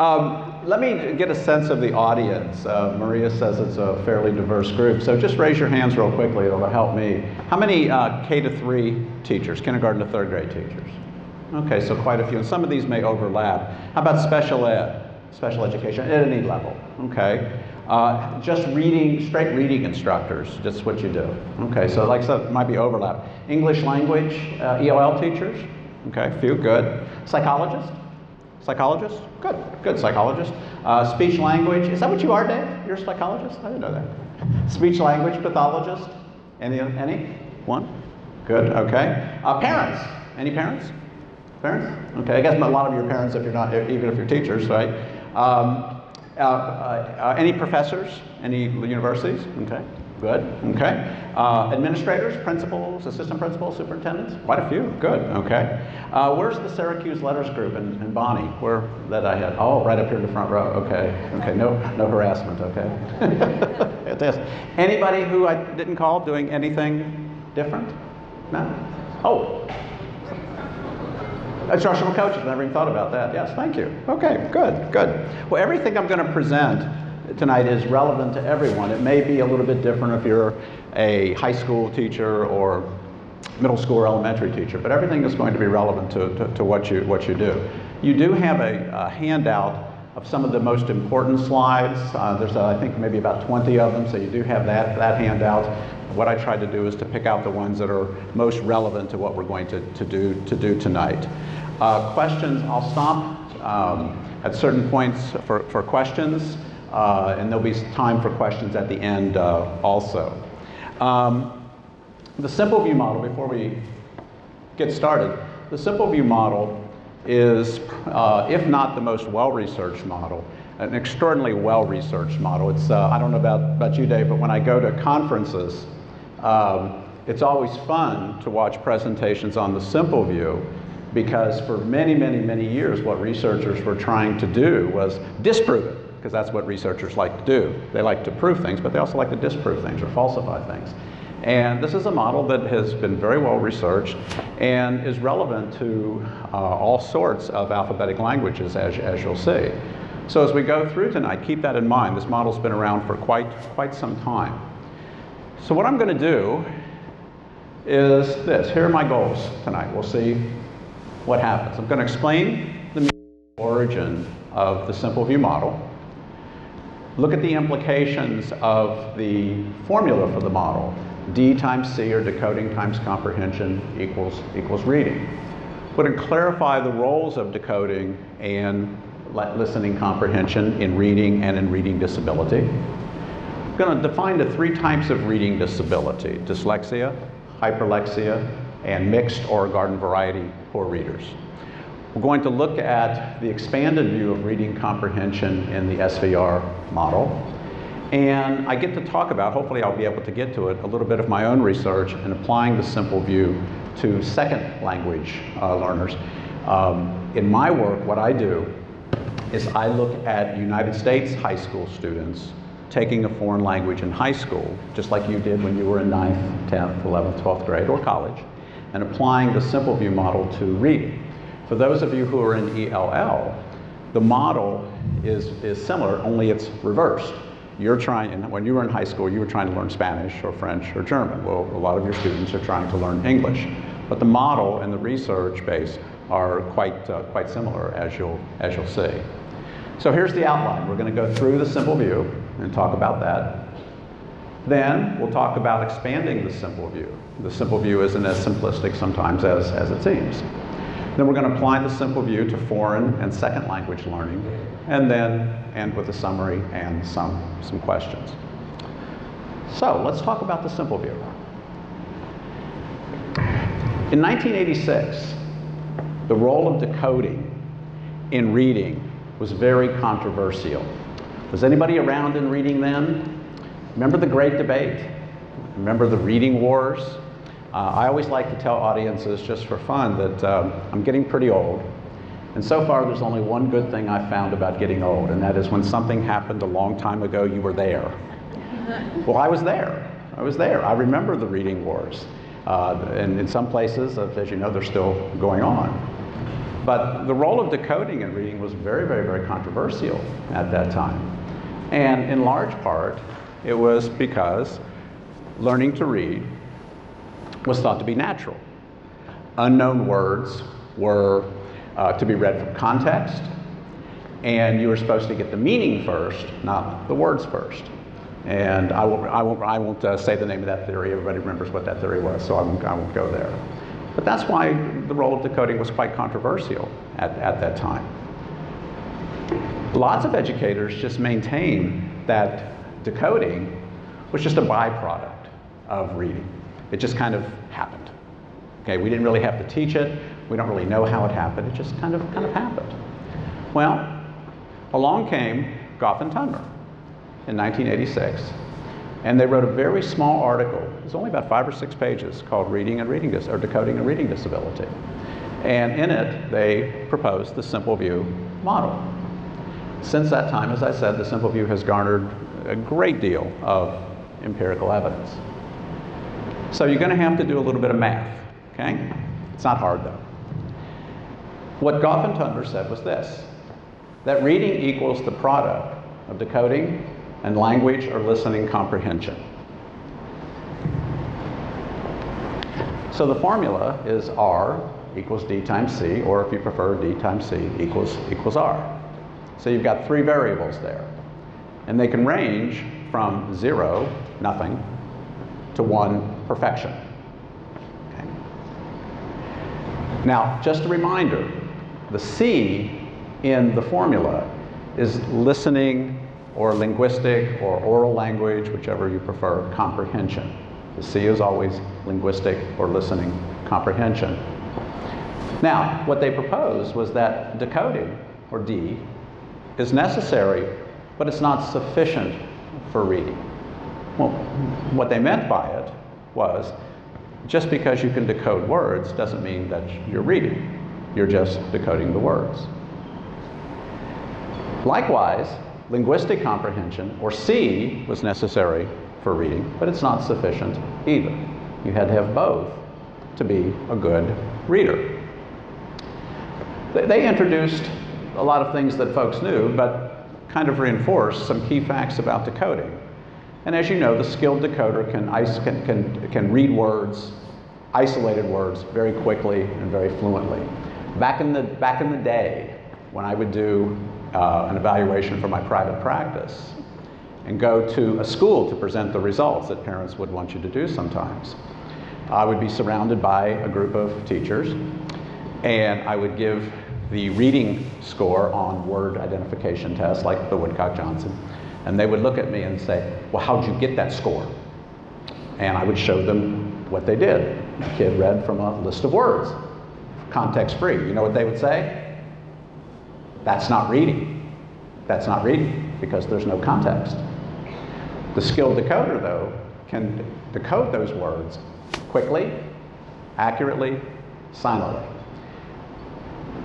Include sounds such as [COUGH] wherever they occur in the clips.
Um, let me get a sense of the audience. Uh, Maria says it's a fairly diverse group, so just raise your hands real quickly, it'll help me. How many uh, K to 3 teachers, kindergarten to third grade teachers? Okay, so quite a few, and some of these may overlap. How about special ed, special education at any level? Okay. Uh, just reading, straight reading instructors, just what you do. Okay, so like I said, might be overlap. English language, uh, ELL teachers, okay, few, good. Psychologist, psychologist, good, good psychologist. Uh, speech language, is that what you are, Dave? You're a psychologist? I didn't know that. Speech language pathologist, any, any? One? Good, okay. Uh, parents, any parents? Parents? Okay, I guess a lot of your parents, if you're not, even if you're teachers, right? Um, uh, uh, uh, any professors? Any universities? Okay, good. Okay. Uh, administrators, principals, assistant principals, superintendents? Quite a few. Good. Okay. Uh, where's the Syracuse LETRS Group in Bonnie? Where that I had? Oh, right up here in the front row. Okay. Okay. No, no harassment. Okay. [LAUGHS] Anybody who I didn't call doing anything different? No. Oh, Instructional coaches, never even thought about that. Yes, thank you. Okay, good, good. Well, everything I'm going to present tonight is relevant to everyone. It may be a little bit different if you're a high school teacher or middle school or elementary teacher, but everything is going to be relevant to, to, to what, you, what you do. You do have a, a, handout of some of the most important slides. Uh, there's, uh, I think, maybe about 20 of them, so you do have that, that handout. What I tried to do is to pick out the ones that are most relevant to what we're going to, to, do, to do tonight. Uh, questions, I'll stop um, at certain points for, for questions, uh, and there'll be time for questions at the end uh, also. Um, the simple view model, before we get started, the simple view model is, uh, if not the most well-researched model, an extraordinarily well-researched model. It's, uh, I don't know about, about you, Dave, but when I go to conferences, um, it's always fun to watch presentations on the simple view because for many, many, many years, what researchers were trying to do was disprove it, because that's what researchers like to do. They like to prove things, but they also like to disprove things or falsify things. And this is a model that has been very well researched and is relevant to uh, all sorts of alphabetic languages, as, as you'll see. So as we go through tonight, keep that in mind. This model's been around for quite, quite some time. So what I'm going to do is this. Here are my goals tonight. We'll see what happens. I'm going to explain the origin of the simple view model, look at the implications of the formula for the model, D times C or decoding times comprehension equals, equals reading. Going to clarify the roles of decoding and listening comprehension in reading and in reading disability. I'm going to define the three types of reading disability, dyslexia, hyperlexia, and mixed or garden variety poor readers. We're going to look at the expanded view of reading comprehension in the SVR model. And I get to talk about, hopefully I'll be able to get to it, a little bit of my own research and applying the simple view to second language uh, learners. Um, in my work, what I do is I look at United States high school students taking a foreign language in high school, just like you did when you were in 9th, 10th, 11th, 12th grade, or college and applying the simple view model to reading. For those of you who are in ELL, the model is, is similar, only it's reversed. You're trying, when you were in high school, you were trying to learn Spanish or French or German. Well, a lot of your students are trying to learn English. But the model and the research base are quite, uh, quite similar, as you'll, as you'll see. So here's the outline. We're going to go through the simple view and talk about that. Then we'll talk about expanding the simple view. The simple view isn't as simplistic sometimes as, as it seems. Then we're going to apply the simple view to foreign and second language learning, and then end with a summary and some, some questions. So let's talk about the simple view. In 1986, the role of decoding in reading was very controversial. Was anybody around in reading then? Remember the great debate? Remember the reading wars? Uh, I always like to tell audiences, just for fun, that um, I'm getting pretty old. And so far, there's only one good thing I've found about getting old, and that is when something happened a long time ago, you were there. [LAUGHS] well, I was there. I was there. I remember the reading wars. Uh, and in some places, as you know, they're still going on. But the role of decoding in reading was very, very, very controversial at that time. And in large part, it was because learning to read was thought to be natural. Unknown words were uh, to be read from context, and you were supposed to get the meaning first, not the words first. And I won't, I won't, I won't uh, say the name of that theory. Everybody remembers what that theory was, so I won't, I won't go there. But that's why the role of decoding was quite controversial at, at that time. Lots of educators just maintain that decoding was just a byproduct of reading. It just kind of happened. Okay, we didn't really have to teach it. We don't really know how it happened. It just kind of kind of happened. Well, along came Gough and Tunmer in 1986, and they wrote a very small article. It's only about five or six pages called "Reading and Reading Dis- or Decoding and Reading Disability," and in it they proposed the Simple View model. Since that time, as I said, the Simple View has garnered a great deal of empirical evidence. So you're going to have to do a little bit of math, okay? It's not hard though. What Gough and Tunmer said was this that reading equals the product of decoding and language or listening comprehension. So the formula is R equals D times C, or if you prefer, D times C equals, equals R. So you've got three variables there. And they can range from zero, nothing, to one, perfection. Okay. Now, just a reminder, the C in the formula is listening or linguistic or oral language, whichever you prefer, comprehension. The C is always linguistic or listening comprehension. Now, what they proposed was that decoding, or D, is necessary, but it's not sufficient for reading. Well, what they meant by it was just because you can decode words doesn't mean that you're reading. You're just decoding the words. Likewise, linguistic comprehension, or C, was necessary for reading, but it's not sufficient either. You had to have both to be a good reader. They introduced a lot of things that folks knew, but kind of reinforced some key facts about decoding. And as you know, the skilled decoder can, can, can, can read words, isolated words, very quickly and very fluently. Back in the, back in the day, when I would do uh, an evaluation for my private practice and go to a school to present the results that parents would want you to do sometimes, I would be surrounded by a group of teachers and I would give the reading score on word identification tests like the Woodcock Johnson. And they would look at me and say, Well, how'd you get that score? And I would show them what they did. The kid read from a list of words, context free. You know what they would say? That's not reading. That's not reading because there's no context. The skilled decoder, though, can decode those words quickly, accurately, silently.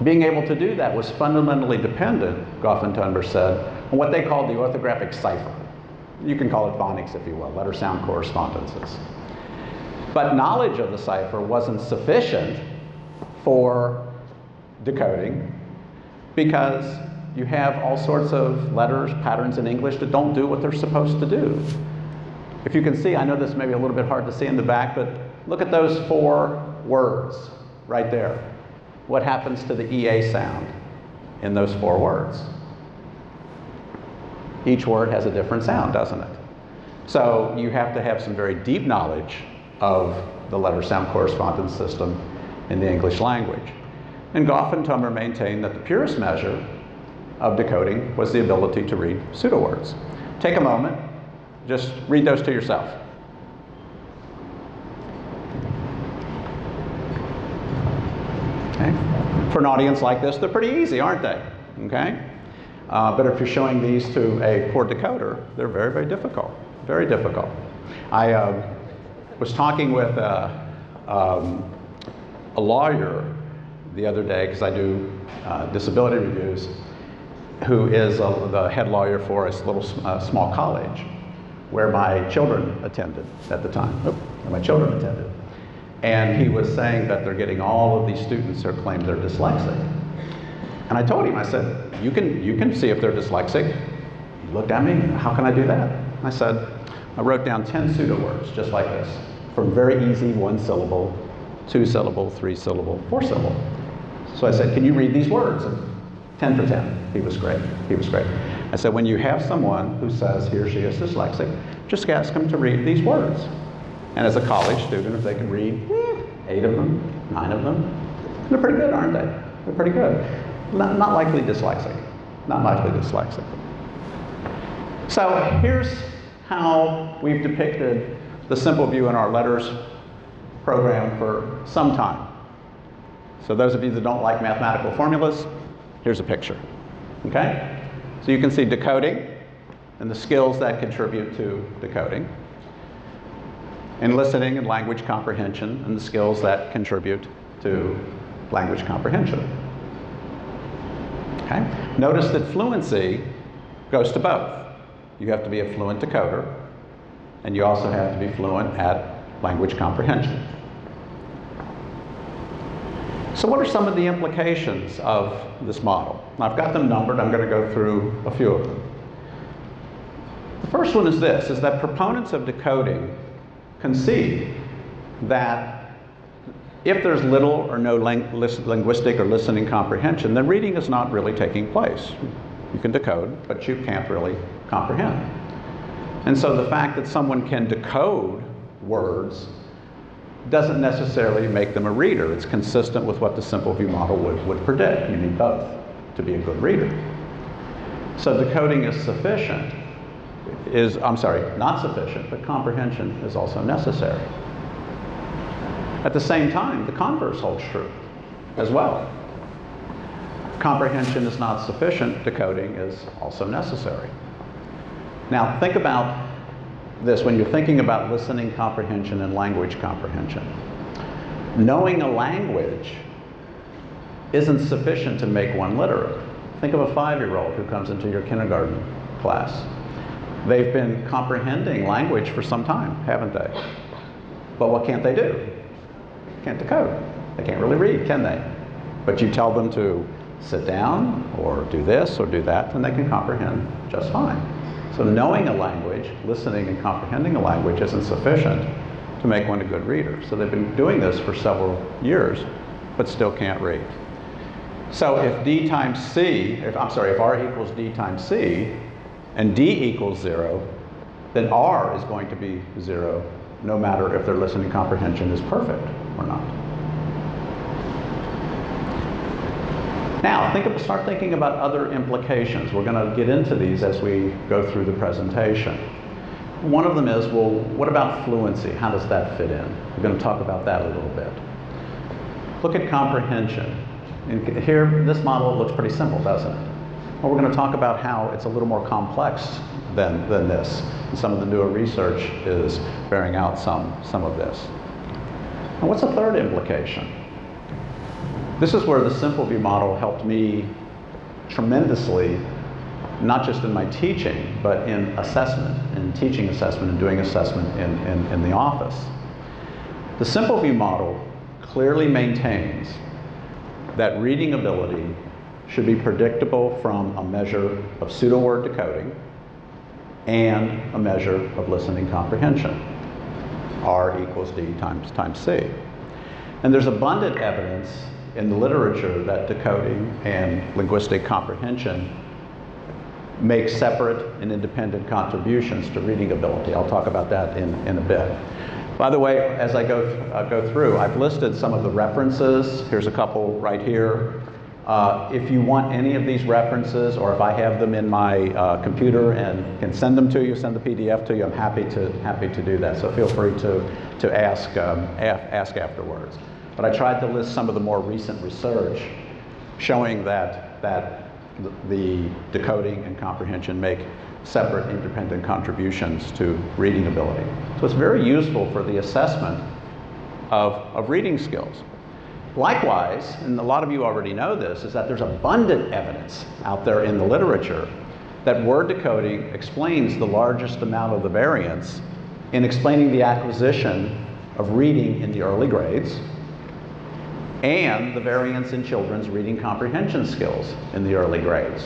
Being able to do that was fundamentally dependent, Gough and Tunmer said, on what they called the orthographic cipher. You can call it phonics if you will, letter sound correspondences. But knowledge of the cipher wasn't sufficient for decoding because you have all sorts of letters, patterns in English that don't do what they're supposed to do. If you can see, I know this may be a little bit hard to see in the back, but look at those four words right there what happens to the EA sound in those four words? Each word has a different sound, doesn't it? So you have to have some very deep knowledge of the letter sound correspondence system in the English language. And Gough and Tunmer maintained that the purest measure of decoding was the ability to read pseudo words. Take a moment, just read those to yourself. Okay? For an audience like this, they're pretty easy, aren't they? Okay? Uh, but if you're showing these to a poor decoder, they're very, very difficult. Very difficult. I uh, was talking with a, um, a lawyer the other day, because I do uh, disability reviews, who is a, the head lawyer for a little uh, small college where my children attended at the time. My children attended. And he was saying that they're getting all of these students who claim they're dyslexic. And I told him, I said, you can, you can see if they're dyslexic. He looked at me, how can I do that? I said, I wrote down 10 pseudo words just like this, from very easy one syllable, two syllable, three syllable, four syllable. So I said, can you read these words? And 10 for 10. He was great. He was great. I said, when you have someone who says he or she is dyslexic, just ask them to read these words. And as a college student, if they can read eh, eight of them, nine of them, they're pretty good, aren't they? They're pretty good. Not, not likely dyslexic. Not likely dyslexic. So here's how we've depicted the simple view in our LETRS program for some time. So those of you that don't like mathematical formulas, here's a picture. Okay? So you can see decoding and the skills that contribute to decoding, and listening and language comprehension and the skills that contribute to language comprehension. Okay? Notice that fluency goes to both. You have to be a fluent decoder, and you also have to be fluent at language comprehension. So what are some of the implications of this model? I've got them numbered. I'm going to go through a few of them. The first one is this, is that proponents of decoding concede that if there's little or no ling linguistic or listening comprehension, then reading is not really taking place. You can decode, but you can't really comprehend. And so the fact that someone can decode words doesn't necessarily make them a reader. It's consistent with what the simple view model would, would predict. You need both to be a good reader. So decoding is sufficient, is, I'm sorry, not sufficient, but comprehension is also necessary. At the same time, the converse holds true as well. Comprehension is not sufficient, decoding is also necessary. Now, think about this when you're thinking about listening comprehension and language comprehension. Knowing a language isn't sufficient to make one literate. Think of a five-year-old who comes into your kindergarten class. They've been comprehending language for some time, haven't they? But what can't they do? Can't decode. They can't really read, can they? But you tell them to sit down or do this or do that, and they can comprehend just fine. So knowing a language, listening and comprehending a language isn't sufficient to make one a good reader. So they've been doing this for several years, but still can't read. So if D times C, if, I'm sorry, if R equals D times C, and D equals zero, then R is going to be zero, no matter if their listening comprehension is perfect or not. Now, think of, start thinking about other implications. We're going to get into these as we go through the presentation. One of them is, well, what about fluency? How does that fit in? We're going to talk about that a little bit. Look at comprehension. And here, this model looks pretty simple, doesn't it? Well, we're going to talk about how it's a little more complex than, than this. And some of the newer research is bearing out some, some of this. And what's the third implication? This is where the simple view model helped me tremendously, not just in my teaching, but in assessment, in teaching assessment and doing assessment in, in, in the office. The simple view model clearly maintains that reading ability should be predictable from a measure of pseudo word decoding and a measure of listening comprehension. R equals D times, times C. And there's abundant evidence in the literature that decoding and linguistic comprehension make separate and independent contributions to reading ability. I'll talk about that in, in a bit. By the way, as I go, uh, go through, I've listed some of the references. Here's a couple right here. Uh, if you want any of these references, or if I have them in my uh, computer and can send them to you, send the PDF to you, I'm happy to, happy to do that. So feel free to, to ask, um, ask afterwards. But I tried to list some of the more recent research showing that, that the decoding and comprehension make separate independent contributions to reading ability. So it's very useful for the assessment of, of reading skills. Likewise, and a lot of you already know this, is that there's abundant evidence out there in the literature that word decoding explains the largest amount of the variance in explaining the acquisition of reading in the early grades and the variance in children's reading comprehension skills in the early grades.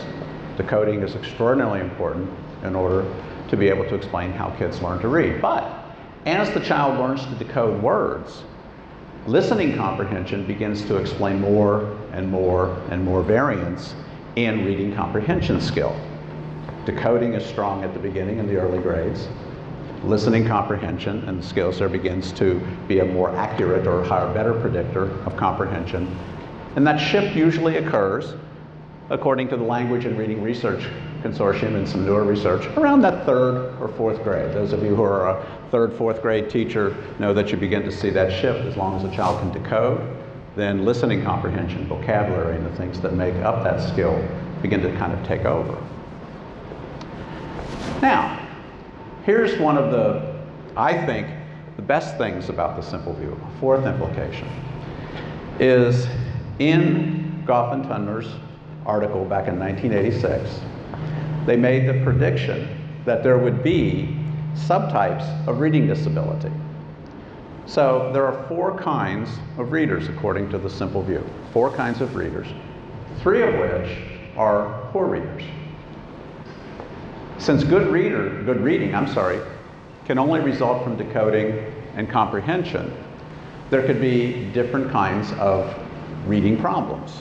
Decoding is extraordinarily important in order to be able to explain how kids learn to read. But as the child learns to decode words, listening comprehension begins to explain more and more and more variance in reading comprehension skill. Decoding is strong at the beginning in the early grades. Listening comprehension and the skills there begins to be a more accurate or higher, better predictor of comprehension. And that shift usually occurs, according to the Language and Reading Research Consortium and some newer research, around that third or fourth grade. Those of you who are a third, fourth grade teacher know that you begin to see that shift as long as a child can decode, then listening comprehension, vocabulary, and the things that make up that skill begin to kind of take over. Now, here's one of the, I think, the best things about the simple view. Fourth implication is in Gough and Tunmer's article back in 1986, they made the prediction that there would be subtypes of reading disability. So there are four kinds of readers according to the simple view. Four kinds of readers, three of which are poor readers. Since good reader, good reading, I'm sorry, can only result from decoding and comprehension, there could be different kinds of reading problems.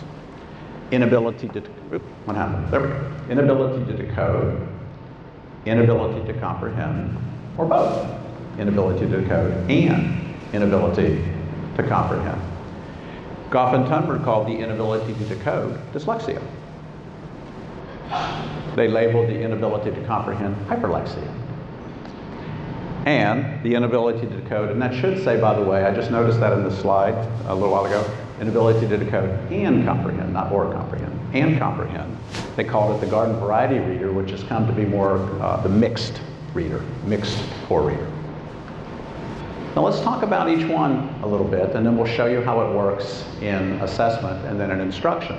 Inability to, what happened? There. Inability to decode, inability to comprehend, or both. Inability to decode and inability to comprehend. Gough and Tunmer called the inability to decode dyslexia. They labeled the inability to comprehend hyperlexia. And the inability to decode, and that should say, by the way, I just noticed that in the slide a little while ago, inability to decode and comprehend, not or comprehend, and comprehend. They called it the garden variety reader, which has come to be more uh, the mixed reader, mixed poor reader. Now let's talk about each one a little bit, and then we'll show you how it works in assessment and then in instruction.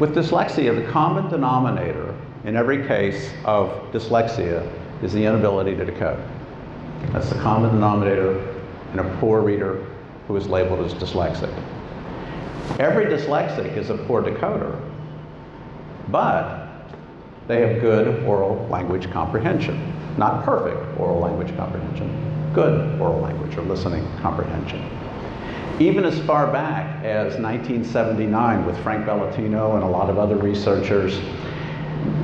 With dyslexia, the common denominator in every case of dyslexia is the inability to decode. That's the common denominator in a poor reader who is labeled as dyslexic. Every dyslexic is a poor decoder, but they have good oral language comprehension. Not perfect oral language comprehension, good oral language or listening comprehension even as far back as 1979 with Frank Vellutino and a lot of other researchers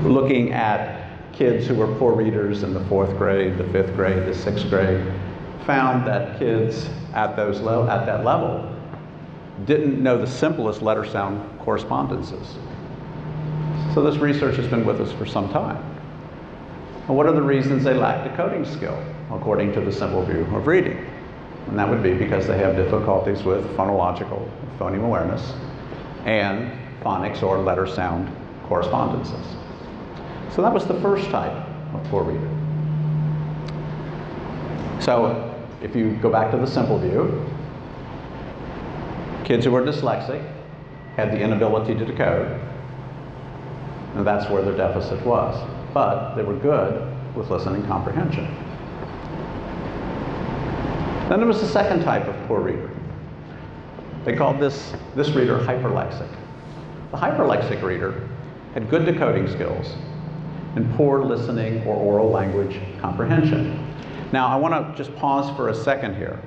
looking at kids who were poor readers in the fourth grade, the fifth grade, the sixth grade, found that kids at, those at that level didn't know the simplest letter sound correspondences. So this research has been with us for some time. And what are the reasons they lack decoding skill, according to the simple view of reading? And that would be because they have difficulties with phonological, phoneme awareness, and phonics or letter sound correspondences. So that was the first type of poor reader. So if you go back to the simple view, kids who were dyslexic had the inability to decode, and that's where their deficit was. But they were good with listening comprehension. Then there was the second type of poor reader. They called this, this reader hyperlexic. The hyperlexic reader had good decoding skills and poor listening or oral language comprehension. Now, I want to just pause for a second here.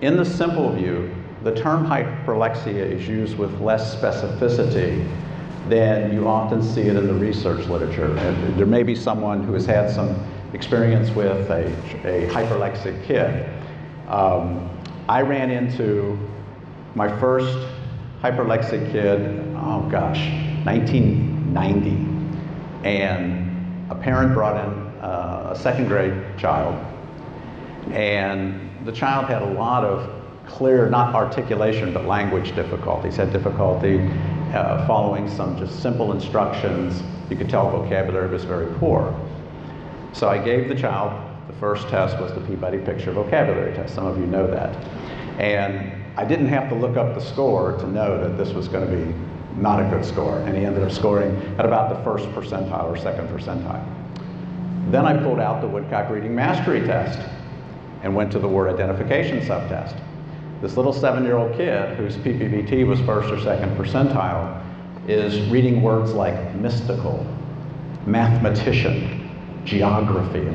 In the simple view, the term hyperlexia is used with less specificity than you often see it in the research literature. And there may be someone who has had some experience with a, a hyperlexic kid um, I ran into my first hyperlexic kid, oh gosh, 1990. And a parent brought in uh, a second grade child. And the child had a lot of clear, not articulation, but language difficulties. Had difficulty uh, following some just simple instructions. You could tell vocabulary was very poor. So I gave the child the first test was the Peabody Picture Vocabulary Test. Some of you know that. And I didn't have to look up the score to know that this was going to be not a good score. And he ended up scoring at about the first percentile or second percentile. Then I pulled out the Woodcock Reading Mastery Test and went to the word identification subtest. this little seven-year-old kid whose PPVT was first or second percentile is reading words like mystical, mathematician, geography.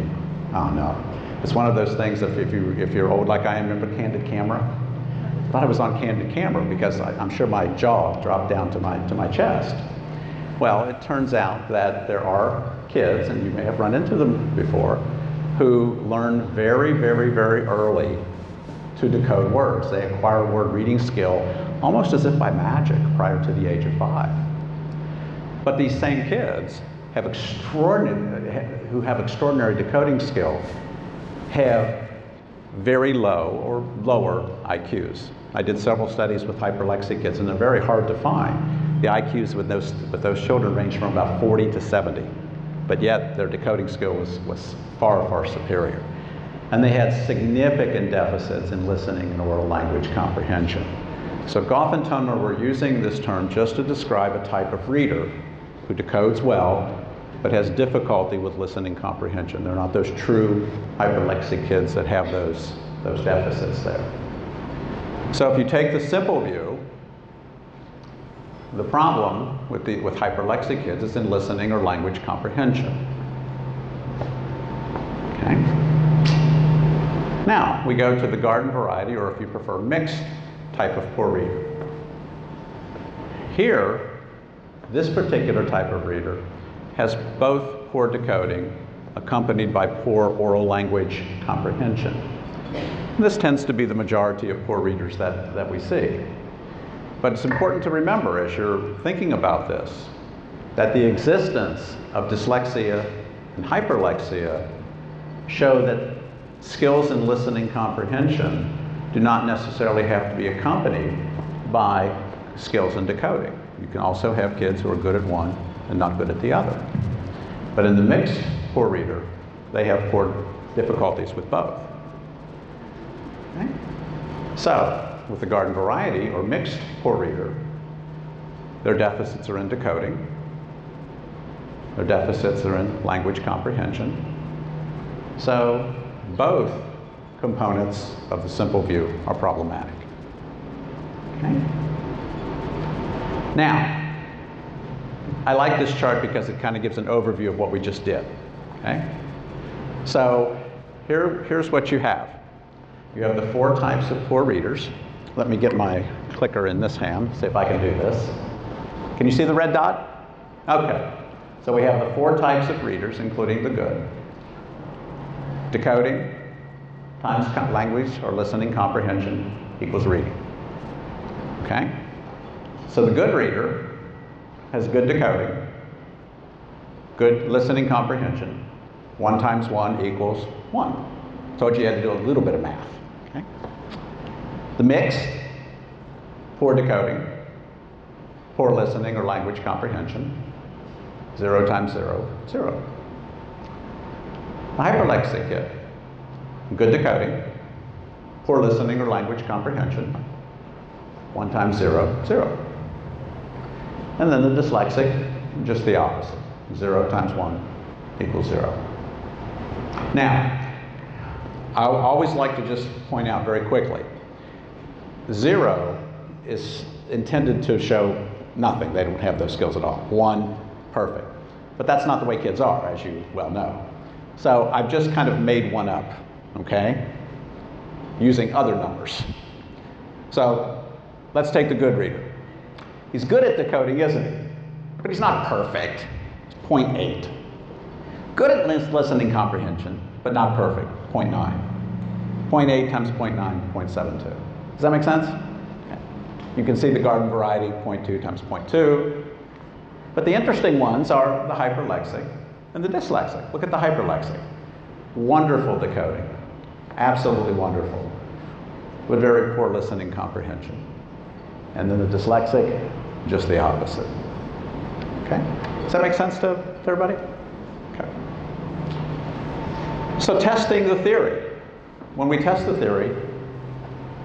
Oh no. It's one of those things if, you, if you're old like I am, remember Candid Camera? I thought I was on Candid Camera because I, I'm sure my jaw dropped down to my, to my chest. Well, it turns out that there are kids, and you may have run into them before, who learn very, very, very early to decode words. They acquire word reading skill almost as if by magic prior to the age of five. But these same kids have extraordinary, who have extraordinary decoding skill have very low or lower IQs. I did several studies with hyperlexic kids, and they're very hard to find. The IQs with those, with those children range from about 40 to 70, but yet their decoding skill was, was far, far superior. And they had significant deficits in listening and oral language comprehension. So Gough and Tunmer were using this term just to describe a type of reader who decodes well but has difficulty with listening comprehension. They're not those true hyperlexic kids that have those, those deficits there. So if you take the simple view, the problem with, the, with hyperlexic kids is in listening or language comprehension. Okay? Now, we go to the garden variety, or if you prefer, mixed type of poor reader. Here, this particular type of reader has both poor decoding accompanied by poor oral language comprehension. This tends to be the majority of poor readers that, that we see. But it's important to remember as you're thinking about this that the existence of dyslexia and hyperlexia show that skills in listening comprehension do not necessarily have to be accompanied by skills in decoding. You can also have kids who are good at one and not good at the other. But in the mixed poor reader, they have poor difficulties with both. Okay? So, with the garden variety or mixed poor reader, their deficits are in decoding, their deficits are in language comprehension. So, both components of the simple view are problematic. Okay? Now, I like this chart because it kind of gives an overview of what we just did. Okay? So here, here's what you have. You have the four types of poor readers. Let me get my clicker in this hand, see if I can do this. Can you see the red dot? Okay. So we have the four types of readers, including the good. Decoding times language or listening comprehension equals reading. Okay? So the good reader has good decoding, good listening comprehension. One times one equals one. Told you you had to do a little bit of math. Okay? The mixed, poor decoding, poor listening or language comprehension. Zero times zero, zero. The hyperlexic good decoding, poor listening or language comprehension. One times zero, zero. And then the dyslexic, just the opposite. Zero times one equals zero. Now, I always like to just point out very quickly, zero is intended to show nothing. They don't have those skills at all. One, perfect. But that's not the way kids are, as you well know. So I've just kind of made one up, okay, using other numbers. So let's take the good reader. He's good at decoding, isn't he? But he's not perfect. It's 0.8. Good at listening comprehension, but not perfect. 0.9. 0.8 times 0.9, 0.72. Does that make sense? You can see the garden variety, 0.2 times 0.2. But the interesting ones are the hyperlexic and the dyslexic. Look at the hyperlexic. Wonderful decoding. Absolutely wonderful. But very poor listening comprehension. And then the dyslexic, just the opposite. Okay? Does that make sense to, to everybody? Okay. So testing the theory. When we test the theory,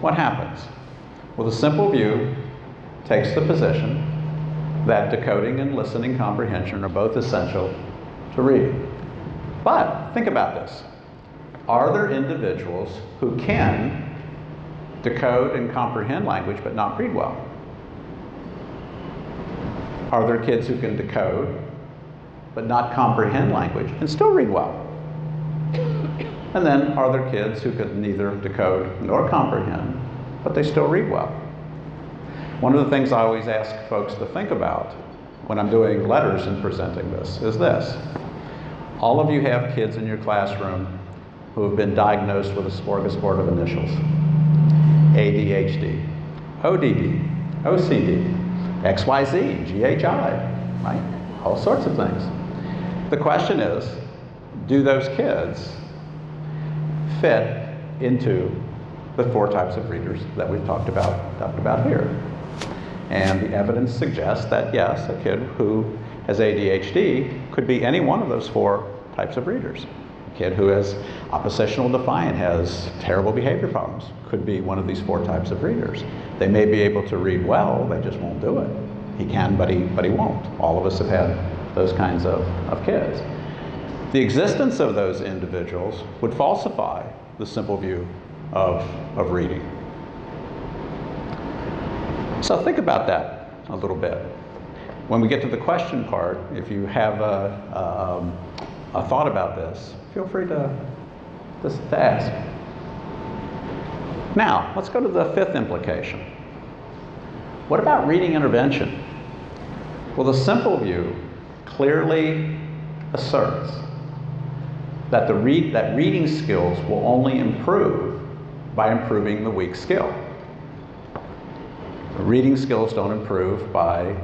what happens? Well, the simple view takes the position that decoding and listening comprehension are both essential to reading. But think about this. Are there individuals who can decode and comprehend language but not read well? Are there kids who can decode but not comprehend language and still read well? And then are there kids who could neither decode nor comprehend but they still read well? One of the things I always ask folks to think about when I'm doing LETRS and presenting this is this. All of you have kids in your classroom who have been diagnosed with a smorgasbord of initials ADHD, ODD, OCD, XYZ, GHI, right? All sorts of things. The question is do those kids fit into the four types of readers that we've talked about, talked about here? And the evidence suggests that yes, a kid who has ADHD could be any one of those four types of readers. A kid who has oppositional defiant has terrible behavior problems could be one of these four types of readers. They may be able to read well, they just won't do it. He can, but he, but he won't. All of us have had those kinds of, of kids. The existence of those individuals would falsify the simple view of, of reading. So think about that a little bit. When we get to the question part, if you have a, um, a thought about this, feel free to, to, to ask. Now, let's go to the fifth implication. What about reading intervention? Well, the simple view clearly asserts that, the read, that reading skills will only improve by improving the weak skill. Reading skills don't improve by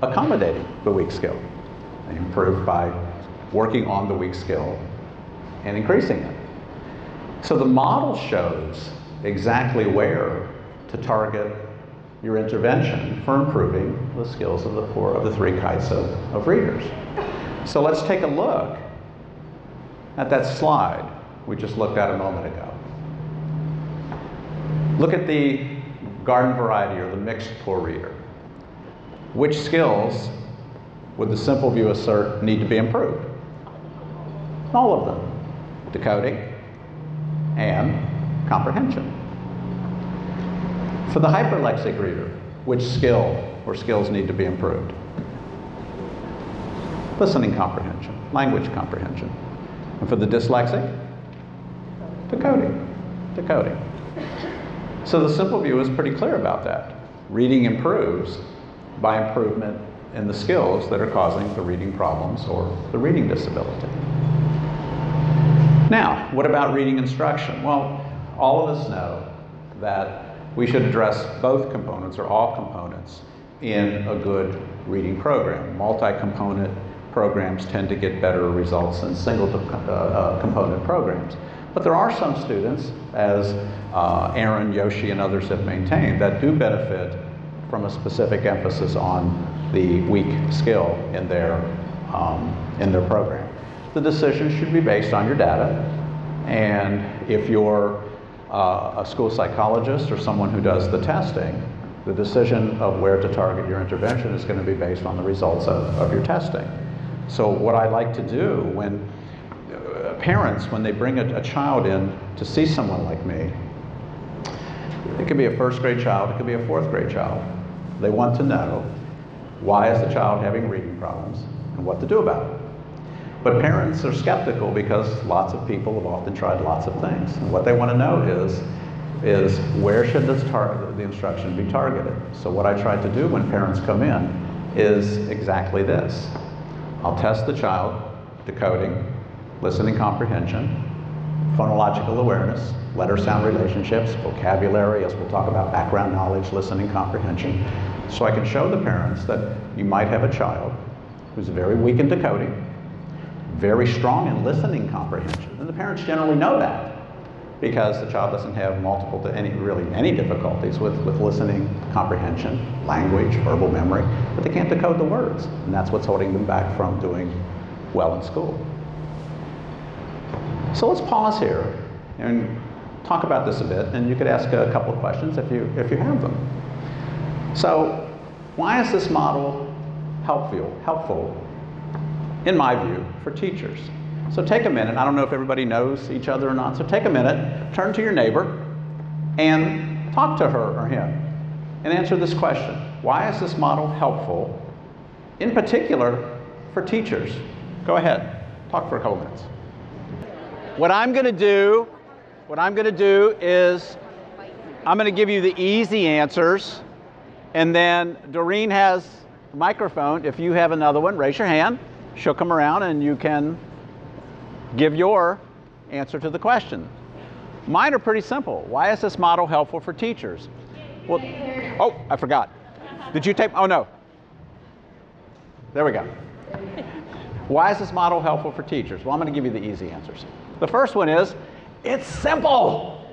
accommodating the weak skill. They improve by working on the weak skill and increasing it. So the model shows exactly where to target your intervention for improving the skills of the four of the three kinds of, of readers. So let's take a look at that slide we just looked at a moment ago. Look at the garden variety or the mixed poor reader. Which skills would the simple view assert need to be improved? All of them. Decoding and comprehension. For the hyperlexic reader, which skill or skills need to be improved? Listening comprehension, language comprehension. And for the dyslexic, decoding, decoding. So the simple view is pretty clear about that. Reading improves by improvement in the skills that are causing the reading problems or the reading disability. Now, what about reading instruction? Well, all of us know that we should address both components or all components in a good reading program. Multi-component programs tend to get better results than single uh, uh, component programs. But there are some students, as uh, Aaron, Joshi, and others have maintained, that do benefit from a specific emphasis on the weak skill in their, um, in their program. The decision should be based on your data, and if you're uh, a school psychologist or someone who does the testing, the decision of where to target your intervention is going to be based on the results of, of your testing. So what I like to do when uh, parents, when they bring a, a child in to see someone like me, it could be a first grade child, it could be a fourth grade child. They want to know why is the child having reading problems and what to do about it. But parents are skeptical because lots of people have often tried lots of things. And what they want to know is, is where should this tar- the instruction be targeted? So what I try to do when parents come in is exactly this. I'll test the child, decoding, listening comprehension, phonological awareness, letter sound relationships, vocabulary, as we'll talk about, background knowledge, listening comprehension. So I can show the parents that you might have a child who's very weak in decoding, very strong in listening comprehension. And the parents generally know that because the child doesn't have multiple, to any, really any difficulties with, with listening comprehension, language, verbal memory, but they can't decode the words. And that's what's holding them back from doing well in school. So let's pause here and talk about this a bit, and you could ask a couple of questions if you, if you have them. So, why is this model helpful, helpful, in my view, for teachers? So take a minute. I don't know if everybody knows each other or not. So take a minute, turn to your neighbor, and talk to her or him and answer this question Why is this model helpful, in particular for teachers? Go ahead, talk for a couple minutes. What I'm going to do, what I'm going to do is I'm going to give you the easy answers, and then Doreen has a microphone. If you have another one, raise your hand. She'll come around, and you can give your answer to the question. Mine are pretty simple. Why is this model helpful for teachers? Well, oh, I forgot. Did you tape? Oh no. There we go. Why is this model helpful for teachers? Well, I'm going to give you the easy answers. The first one is it's simple.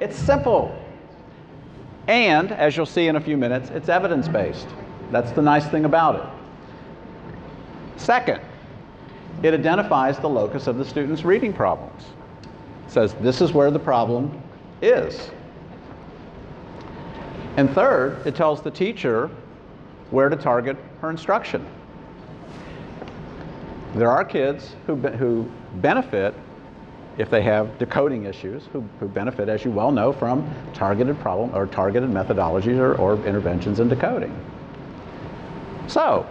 It's simple. And as you'll see in a few minutes, it's evidence based. That's the nice thing about it. Second, it identifies the locus of the student's reading problems. It says this is where the problem is. And third, it tells the teacher where to target her instruction. There are kids who, be, who benefit if they have decoding issues, who, who benefit, as you well know, from targeted problem or targeted methodologies or, or interventions in decoding. So,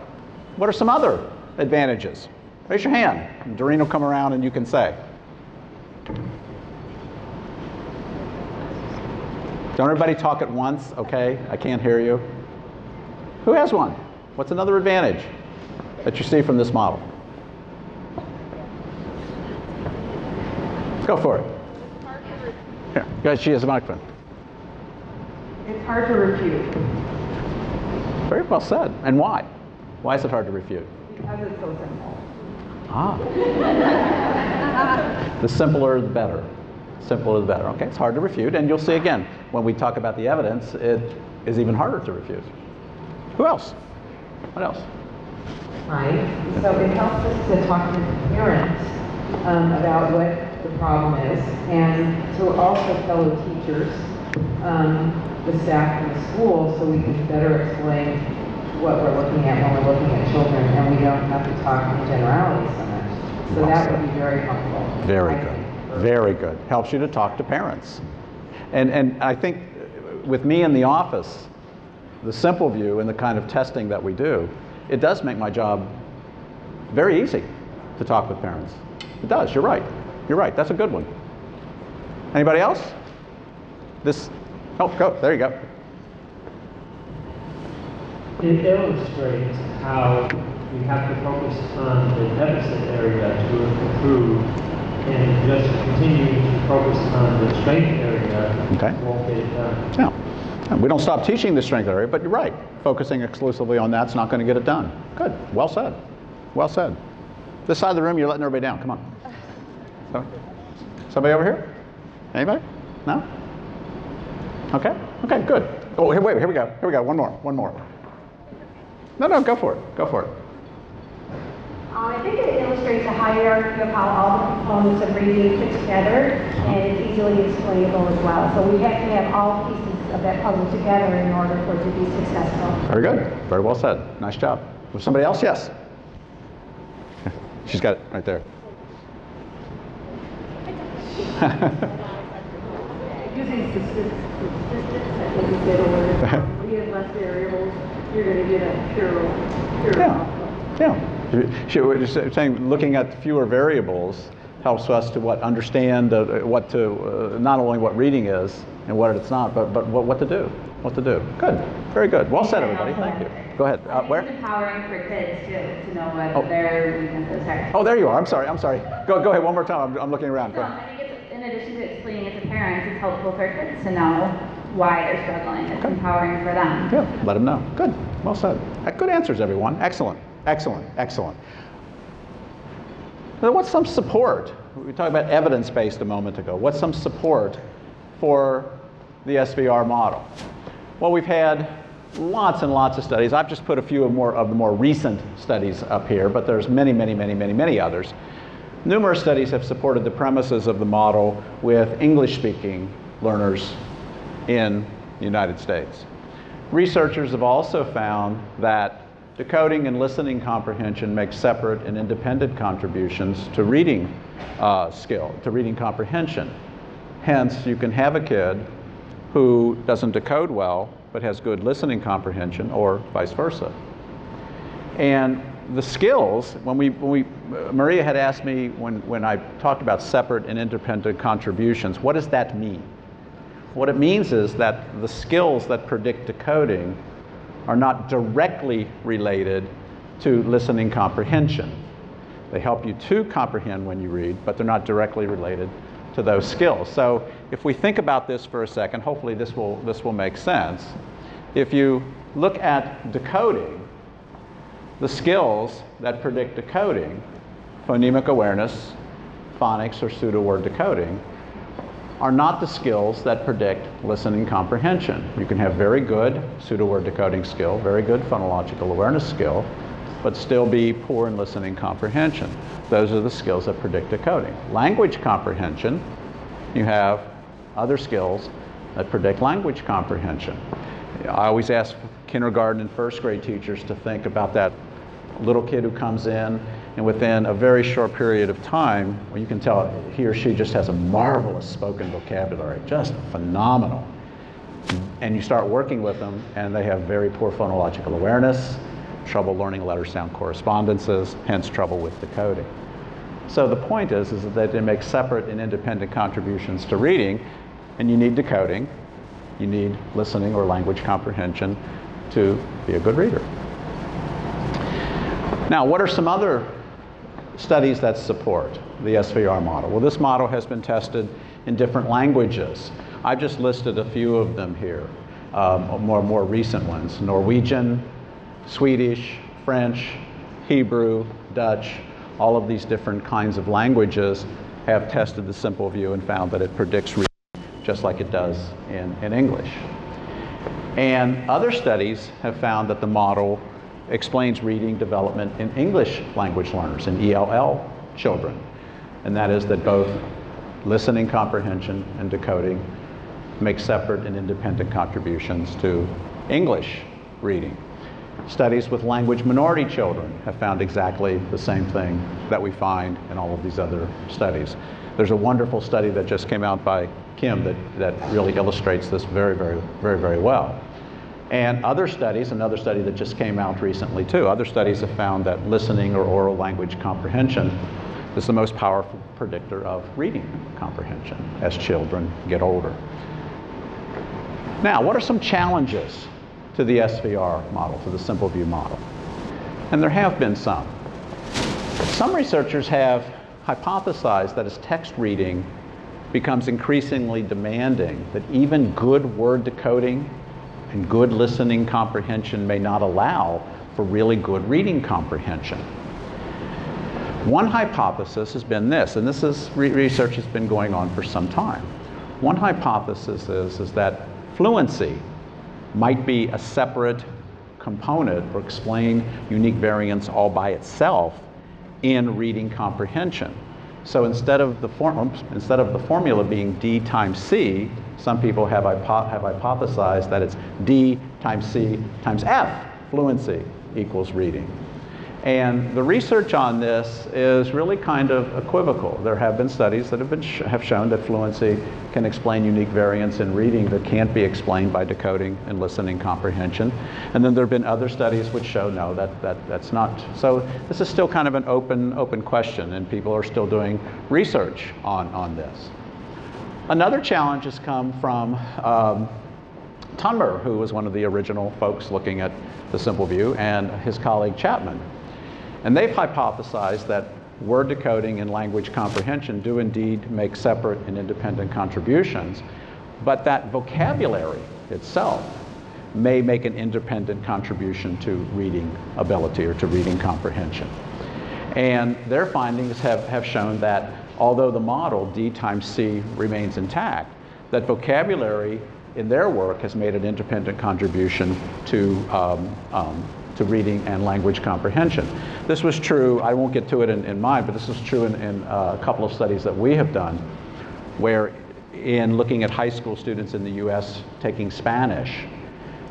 what are some other advantages? Raise your hand. Doreen will come around and you can say. Don't everybody talk at once, okay? I can't hear you. Who has one? What's another advantage that you see from this model? Go for it. Here, guys, she has a microphone. It's hard to refute Very well said. And why? Why is it hard to refute? because it's so simple. Ah. the simpler, the better. Simpler, the better. Okay, it's hard to refute, and you'll see again when we talk about the evidence, it is even harder to refute. Who else? What else? Right? So it helps us to talk to parents um, about what the problem is and to also fellow teachers, um, the staff in the school, so we can better explain what we're looking at when we're looking at children and we don't have to talk in generalities so much. So that would be very helpful. Very I good. think. Very good. Helps you to talk to parents. And, and I think with me in the office, the simple view and the kind of testing that we do, it does make my job very easy to talk with parents. It does. You're right. You're right. That's a good one. Anybody else? This, oh, go. There you go. It illustrates how we have to focus on the deficit area to improve and just continuing to focus on the strength area Okay. won't get it done. Yeah. And we don't stop teaching the strength area, but you're right. Focusing exclusively on that's not going to get it done. Good. Well said. Well said. This side of the room, you're letting everybody down. Come on. So- Somebody over here? Anybody? No? Okay. Okay, good. Oh, here, wait, here we go. Here we go. One more. One more. No, no, go for it. Go for it. Um, I think it illustrates a hierarchy of how all the components of reading fit together, and it's easily explainable as well. So we have to have all pieces of that puzzle together in order for it to be successful. Very good. Very well said. Nice job. Was somebody else? Yes. [LAUGHS] She's got it right there. [LAUGHS] [LAUGHS] Using statistics, statistics, I think is better word. When have less variables, you're gonna get a pure, pure Yeah. output. Yeah. She was just saying, looking at fewer variables helps us to what understand uh, what to uh, not only what reading is and what it's not, but but what, what to do. What to do. Good. Very good. Well said, everybody. Thank you. Go ahead. Uh, It's where? empowering for kids to, to know what Oh. their weaknesses are. Oh, there you are. I'm sorry. I'm sorry. Go go ahead one more time. I'm, I'm looking around. Go No. I think it's, in addition to explaining it to parents, it's helpful for kids to know why they're struggling. It's empowering for them. Yeah. Let them know. Good. Well said. Good answers, everyone. Excellent. Excellent. Excellent. Now, what's some support? We talked about evidence-based a moment ago. What's some support for the SVR model? Well, we've had lots and lots of studies. I've just put a few of more of the more recent studies up here, but there's many, many, many, many, many others. Numerous studies have supported the premises of the model with English-speaking learners in the United States. Researchers have also found that decoding and listening comprehension make separate and independent contributions to reading uh, skill, to reading comprehension. Hence, you can have a kid who doesn't decode well but has good listening comprehension, or vice versa. And the skills, when we, when we, Maria had asked me when, when I talked about separate and independent contributions, what does that mean? What it means is that the skills that predict decoding are not directly related to listening comprehension. They help you to comprehend when you read, but they're not directly related to those skills. So if we think about this for a second, hopefully this will, this will make sense. If you look at decoding, the skills that predict decoding, phonemic awareness, phonics, or pseudo word decoding, are not the skills that predict listening comprehension. You can have very good pseudo word decoding skill, very good phonological awareness skill, but still be poor in listening comprehension. Those are the skills that predict decoding. Language comprehension, you have other skills that predict language comprehension. I always ask kindergarten and first grade teachers to think about that little kid who comes in and within a very short period of time, well, you can tell he or she just has a marvelous spoken vocabulary, just phenomenal. And you start working with them and they have very poor phonological awareness, trouble learning letter sound correspondences, hence trouble with decoding. So the point is, is that they make separate and independent contributions to reading, and you need decoding, you need listening or language comprehension to be a good reader. Now, what are some other studies that support the SVR model? Well, this model has been tested in different languages. I've just listed a few of them here, um, more, more recent ones. Norwegian, Swedish, French, Hebrew, Dutch, all of these different kinds of languages have tested the simple view and found that it predicts just like it does in, in English. And other studies have found that the model explains reading development in English language learners, in ELL children. And that is that both listening comprehension and decoding make separate and independent contributions to English reading. Studies with language minority children have found exactly the same thing that we find in all of these other studies. There's a wonderful study that just came out by Kim that, that really illustrates this very, very, very, very well. And other studies, another study that just came out recently too, other studies have found that listening or oral language comprehension is the most powerful predictor of reading comprehension as children get older. Now, what are some challenges to the SVR model, to the simple view model? And there have been some. Some researchers have hypothesized that as text reading becomes increasingly demanding, that even good word decoding and good listening comprehension may not allow for really good reading comprehension. One hypothesis has been this, and this is re research has been going on for some time. One hypothesis is, is that fluency might be a separate component or explain unique variance all by itself in reading comprehension. So instead of the form, instead of the formula being D times C, some people have, have hypothesized that it's D times C times F, fluency equals reading. And the research on this is really kind of equivocal. There have been studies that have, been sh have shown that fluency can explain unique variance in reading that can't be explained by decoding and listening comprehension. And then there have been other studies which show no, that, that, that's not. So this is still kind of an open, open question, and people are still doing research on, on this. Another challenge has come from um, Tunmer, who was one of the original folks looking at the simple view, and his colleague Chapman. And they've hypothesized that word decoding and language comprehension do indeed make separate and independent contributions, but that vocabulary itself may make an independent contribution to reading ability or to reading comprehension. And their findings have, have shown that although the model D times C remains intact, that vocabulary in their work has made an independent contribution to um, um, to reading and language comprehension. This was true, I won't get to it in, in mine, but this is true in, in uh, a couple of studies that we have done, where in looking at high school students in the US taking Spanish,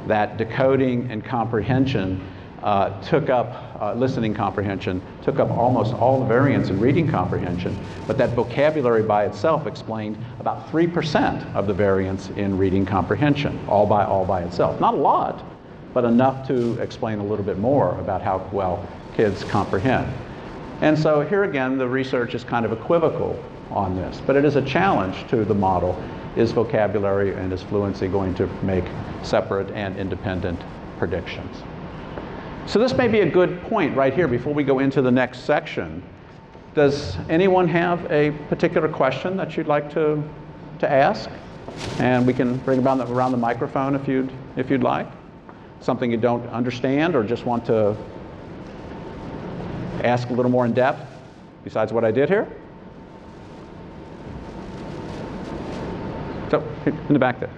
that decoding and comprehension uh, took up uh, listening comprehension, took up almost all the variance in reading comprehension, but that vocabulary by itself explained about 3% of the variance in reading comprehension, all by, all by itself. Not a lot, but enough to explain a little bit more about how well kids comprehend. And so here again, the research is kind of equivocal on this, but it is a challenge to the model. Is vocabulary and is fluency going to make separate and independent predictions? So this may be a good point right here before we go into the next section. Does anyone have a particular question that you'd like to, to ask? And we can bring around the, around the microphone if you'd, if you'd like. Something you don't understand or just want to ask a little more in depth besides what I did here? So, in the back there.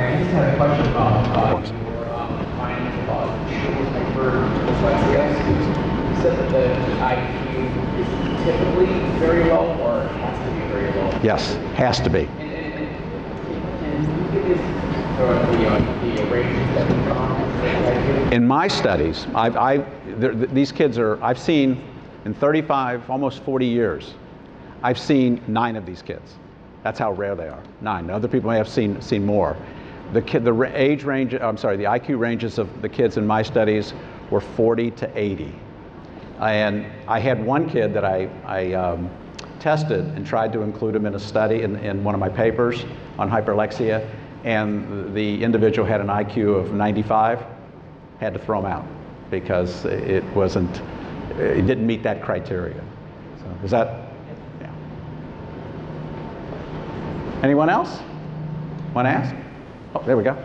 I just had a question about uh, your um, findings about children for dyslexia. You said that the IQ is typically very low or has to be very low. Yes, has to be. And, and, and can you give us uh, the, uh, the ranges that we found? In my studies, I've, I, there, th- these kids are, I've seen in 35, almost 40 years, I've seen nine of these kids. That's how rare they are. Nine. Other people may have seen, seen more. The, kid, the age range, I'm sorry, the IQ ranges of the kids in my studies were 40 to 80. And I had one kid that I, I um, tested and tried to include him in a study in, in one of my papers on hyperlexia, and the individual had an IQ of 95, had to throw him out because it wasn't, it didn't meet that criteria. So is that, yeah. Anyone else? Want to ask? Oh, there we go.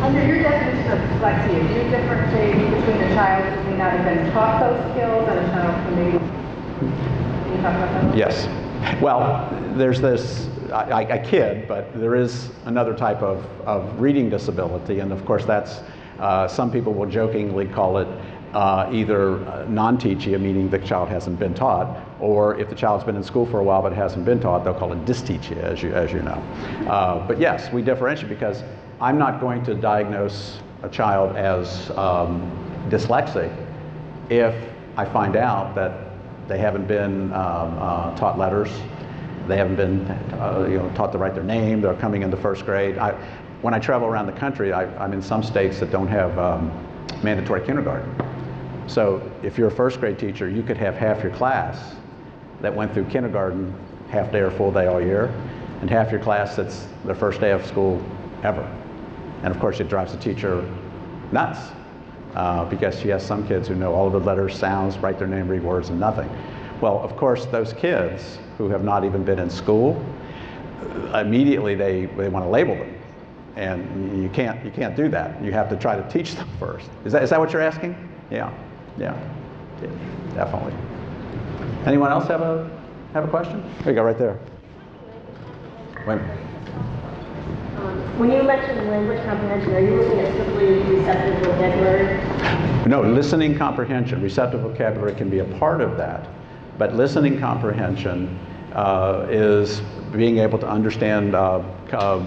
Under your definition of dyslexia, do you differentiate between a child who may not have been taught those skills and a child who may, can you talk about that? Yes. Well, there's this, I, I- I kid, but there is another type of, of reading disability, and of course that's, uh, some people will jokingly call it uh, either uh, non-teachia, meaning the child hasn't been taught, or if the child's been in school for a while but hasn't been taught, they'll call it dysteachia, as you, as you know. Uh, but yes, we differentiate because I'm not going to diagnose a child as um, dyslexic if I find out that they haven't been um, uh, taught letters, they haven't been uh, you know, taught to write their name, they're coming into first grade. I, when I travel around the country, I, I'm in some states that don't have um, mandatory kindergarten. So if you're a first grade teacher, you could have half your class that went through kindergarten half day or full day all year, and half your class that's their first day of school ever. And of course, it drives the teacher nuts uh, because she has some kids who know all of the letters, sounds, write their name, read words, and nothing. Well, of course, those kids who have not even been in school, immediately they, they want to label them. And you can't, you can't do that. You have to try to teach them [LAUGHS] first. Is that, is that what you're asking? Yeah, yeah, yeah, definitely. Anyone else have a, have a question? There you go, right there. Wait. Um, When you mentioned language comprehension, are you looking at simply receptive vocabulary? No, listening comprehension, receptive vocabulary can be a part of that, but listening comprehension uh, is being able to understand uh, uh,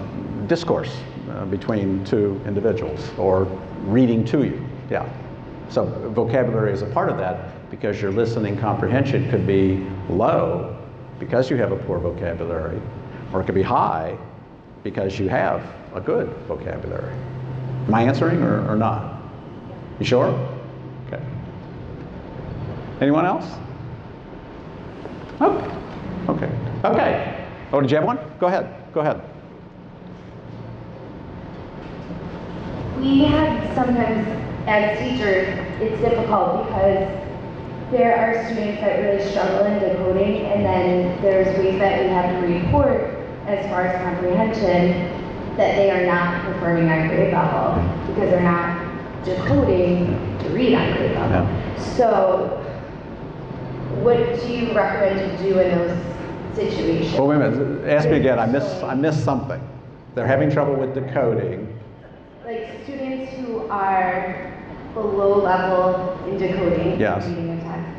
discourse uh, between two individuals or reading to you. Yeah. So vocabulary is a part of that because your listening comprehension could be low because you have a poor vocabulary, or it could be high because you have a good vocabulary. Am I answering or, or not? You sure? Okay. Anyone else? Okay. Okay. Okay. Oh, did you have one? Go ahead. Go ahead. We have sometimes, as teachers, it's difficult because there are students that really struggle in decoding, and then there's ways that we have to report as far as comprehension that they are not performing on grade level because they're not decoding to read on grade level. So, what do you recommend to do in those situations? Well, wait a minute. Ask me again. I missed, I missed something. They're having trouble with decoding. like students who are below level in decoding Yes. and reading a text.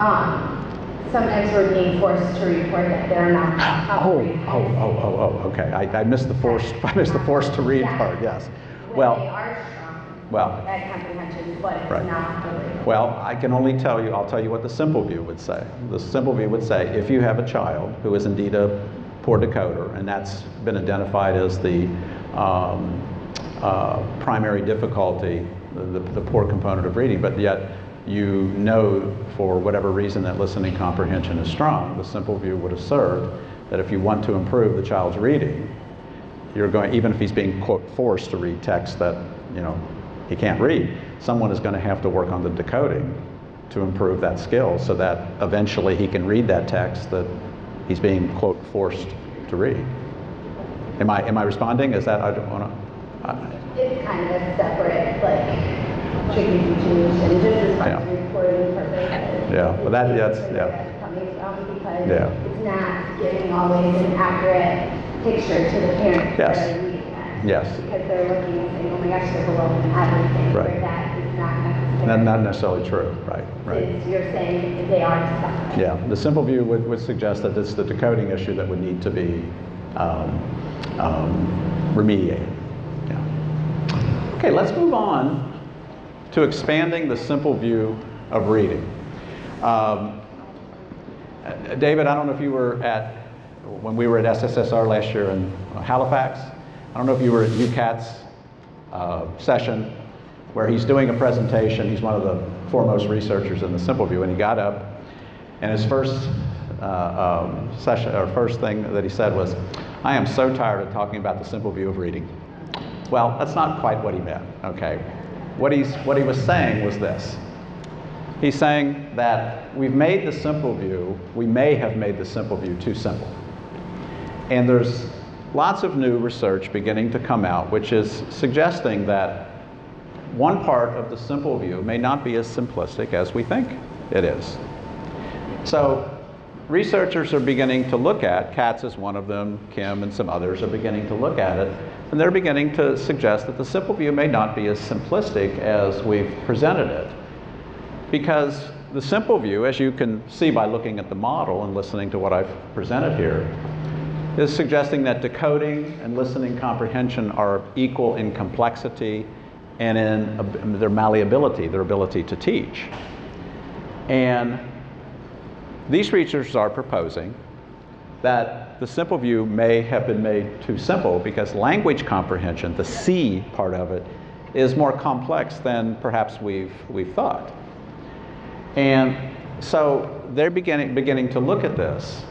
Um, sometimes we're being forced to report that they're not Oh, oh, oh, oh, oh, okay. I, I missed the forced, [LAUGHS] I missed the forced to read Yeah. part, yes. When they Well, are strong well, at comprehension, but it's Right. not really. well, I can only tell you, I'll tell you what the simple view would say. The simple view would say, if you have a child who is indeed a poor decoder, and that's been identified as the um, uh, primary difficulty, the, the poor component of reading, but yet you know for whatever reason that listening comprehension is strong, the simple view would assert that if you want to improve the child's reading, you're going, even if he's being quote forced to read text that you know he can't read, someone is going to have to work on the decoding to improve that skill so that eventually he can read that text that he's being quote forced to read. Am I am I responding? Is that I don't want to. It's kind of separate, like, chicken situation, just as Yeah. as reporting purposes. Yeah, well, that- that's- It's yeah. where that's Coming because Yeah. it's not giving always an accurate picture to the parents Yes. that are reading that. Yes. Because they're looking and saying, oh my gosh, they're below in everything, Right. where that is not necessary. Not, not necessarily true, right? Right. It's- You're saying they are suffering. Yeah, the simple view would, would suggest that it's the decoding issue that would need to be um, um, remediated. Yeah. Okay, let's move on to expanding the simple view of reading. Um, David, I don't know if you were at, when we were at SSSR last year in Halifax, I don't know if you were at Hugh Catts' uh, session where he's doing a presentation. He's one of the foremost researchers in the simple view, and he got up, and his first uh, um, session or first thing that he said was, "I am so tired of talking about the simple view of reading." Well, that's not quite what he meant. Okay, what he's what he was saying was this. He's saying that we've made the simple view, we may have made the simple view too simple. And there's lots of new research beginning to come out which is suggesting that one part of the simple view may not be as simplistic as we think it is. So researchers are beginning to look at, Catts is one of them, Kim and some others are beginning to look at it, and they're beginning to suggest that the simple view may not be as simplistic as we've presented it. Because the simple view, as you can see by looking at the model and listening to what I've presented here, is suggesting that decoding and listening comprehension are equal in complexity and in their malleability, their ability to teach. And these researchers are proposing that the simple view may have been made too simple because language comprehension, the C part of it, is more complex than perhaps we've, we've thought. And so they're beginning, beginning to look at this.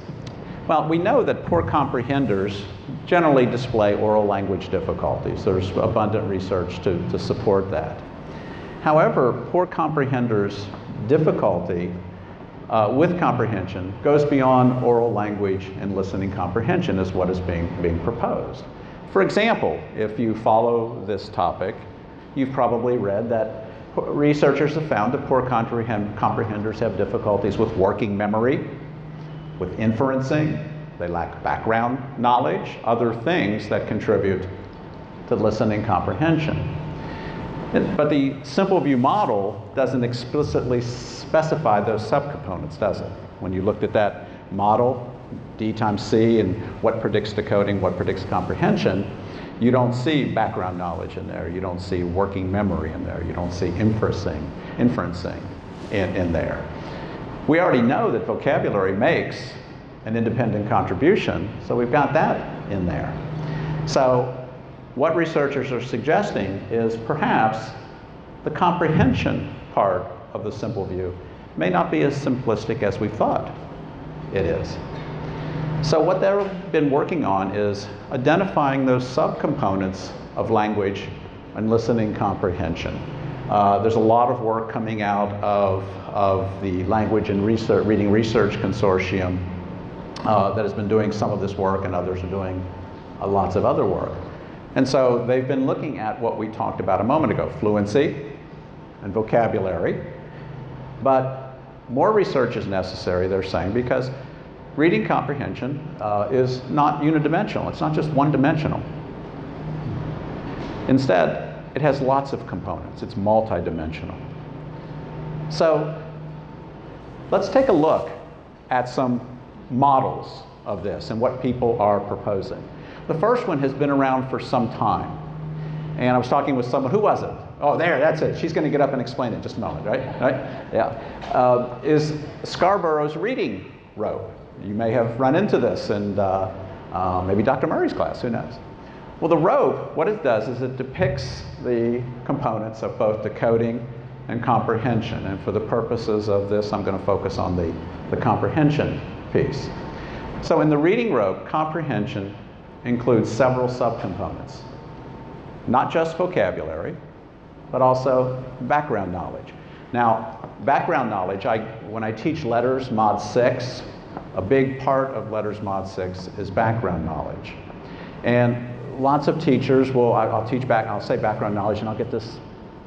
Well, we know that poor comprehenders generally display oral language difficulties. There's abundant research to, to support that. However, poor comprehenders' difficulty uh, with comprehension goes beyond oral language and listening comprehension, is what is being, being proposed. For example, if you follow this topic, you've probably read that researchers have found that poor comprehend, comprehenders have difficulties with working memory, with inferencing, they lack background knowledge, other things that contribute to listening comprehension. But the simple view model doesn't explicitly specify those subcomponents, does it? When you looked at that model, D times C, and what predicts decoding, what predicts comprehension, you don't see background knowledge in there. You don't see working memory in there. You don't see inferencing, inferencing in, in there. We already know that vocabulary makes an independent contribution, so we've got that in there. So what researchers are suggesting is perhaps the comprehension part of the simple view may not be as simplistic as we thought it is. So what they've been working on is identifying those subcomponents of language and listening comprehension. Uh, there's a lot of work coming out of, of the Language and research, Reading Research Consortium uh, that has been doing some of this work, and others are doing uh, lots of other work. And so they've been looking at what we talked about a moment ago fluency and vocabulary. But more research is necessary, they're saying, because reading comprehension uh, is not unidimensional, it's not just one dimensional. Instead, it has lots of components, it's multidimensional. So let's take a look at some models of this and what people are proposing. The first one has been around for some time. And I was talking with someone, who was it? Oh, there, that's it. She's going to get up and explain it in just a moment, right? Right? Yeah. Uh, is Scarborough's reading rope. You may have run into this in uh, uh, maybe Dr. Murray's class, who knows? Well, the rope, what it does is it depicts the components of both decoding and comprehension. And for the purposes of this, I'm going to focus on the, the comprehension piece. So in the reading rope, comprehension includes several subcomponents. Not just vocabulary, but also background knowledge. Now, background knowledge, I, when I teach LETRS mod 6, a big part of LETRS mod 6 is background knowledge. And lots of teachers will, I, will teach back, I'll say background knowledge and I'll get this,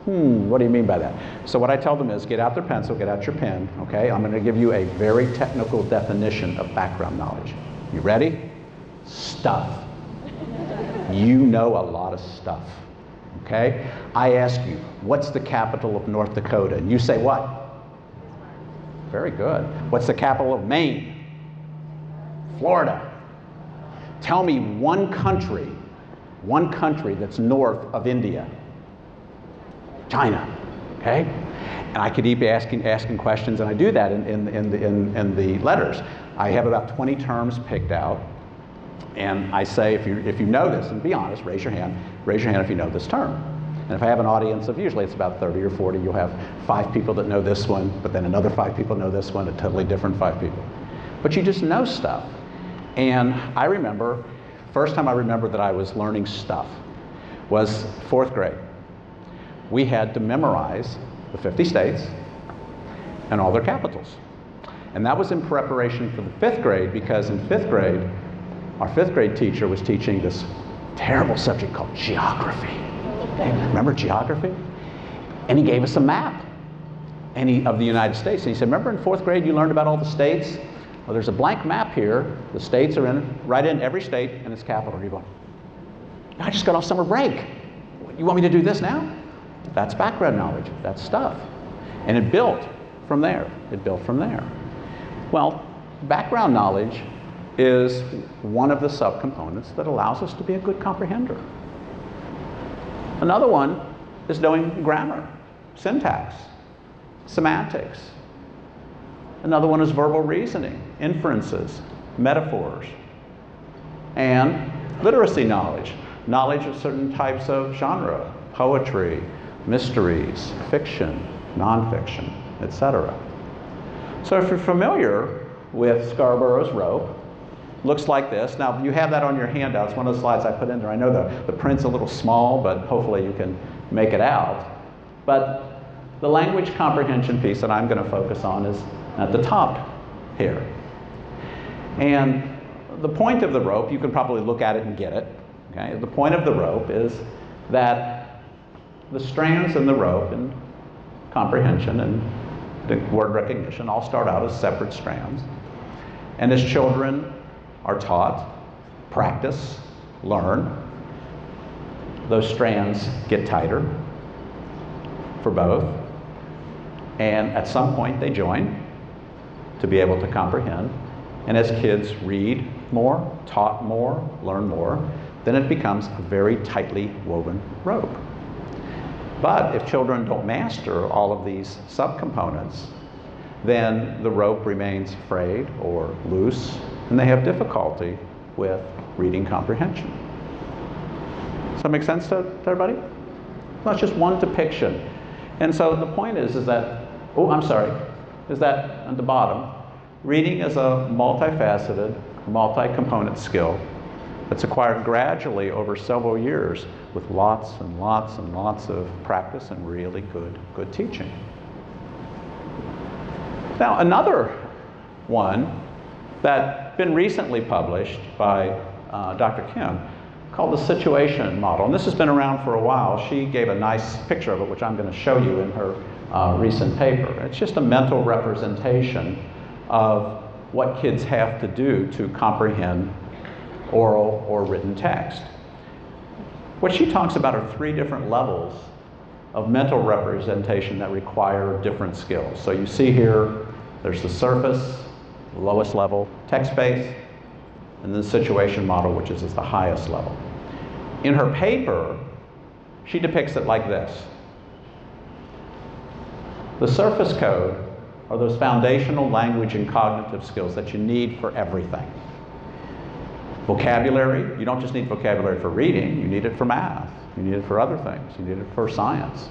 hmm, what do you mean by that? So what I tell them is get out their pencil, get out your pen, okay? I'm gonna give you a very technical definition of background knowledge. You ready? Stuff. You know a lot of stuff, okay? I ask you, what's the capital of North Dakota? And you say what? Very good. What's the capital of Maine? Florida. Tell me one country, one country that's north of India. China. Okay? And I could keep asking, asking questions, and I do that in, in, in, the, in, in the LETRS. I have about 20 terms picked out, and I say, if you, if you know this, and be honest, raise your hand, raise your hand if you know this term. And if I have an audience of usually it's about 30 or 40, you'll have five people that know this one, but then another five people know this one, a totally different five people. But you just know stuff. And I remember, first time I remember that I was learning stuff was fourth grade. We had to memorize the 50 states and all their capitals. And that was in preparation for the fifth grade because in fifth grade, our fifth grade teacher was teaching this terrible subject called geography. Remember geography? And he gave us a map and he, of the United States. And he said, Remember in fourth grade you learned about all the states? Well, there's a blank map here. The states are in, right in every state and its capital. You're going, I just got off summer break. You want me to do this now? That's background knowledge. That's stuff. And it built from there. It built from there. Well, background knowledge is one of the subcomponents that allows us to be a good comprehender. Another one is knowing grammar, syntax, semantics. Another one is verbal reasoning, inferences, metaphors, and literacy knowledge, knowledge of certain types of genre, poetry, mysteries, fiction, nonfiction, etc. So if you're familiar with Scarborough's rope, looks like this. Now, you have that on your handout. It's one of the slides I put in there. I know the, the print's a little small, but hopefully you can make it out. But the language comprehension piece that I'm going to focus on is at the top here. And the point of the rope, you can probably look at it and get it. Okay? The point of the rope is that the strands in the rope and comprehension and word recognition all start out as separate strands. And as children are taught, practice, learn. Those strands get tighter for both. And at some point, they join to be able to comprehend. And as kids read more, taught more, learn more, then it becomes a very tightly woven rope. But if children don't master all of these subcomponents, then the rope remains frayed or loose and they have difficulty with reading comprehension. Does that make sense to, to everybody? That's just one depiction. And so the point is, is that, oh, I'm sorry, is that at the bottom, reading is a multifaceted, multi-component skill that's acquired gradually over several years with lots and lots and lots of practice and really good, good teaching. Now, another one that has been recently published by uh, Dr. Kim called the situation model. And this has been around for a while. She gave a nice picture of it, which I'm going to show you in her uh, recent paper. It's just a mental representation of what kids have to do to comprehend oral or written text. What she talks about are three different levels of mental representation that require different skills. So you see here, there's the surface, lowest level, text-based, and then the situation model, which is the highest level. In her paper, she depicts it like this. The surface code are those foundational language and cognitive skills that you need for everything. Vocabulary, you don't just need vocabulary for reading, you need it for math, you need it for other things, you need it for science.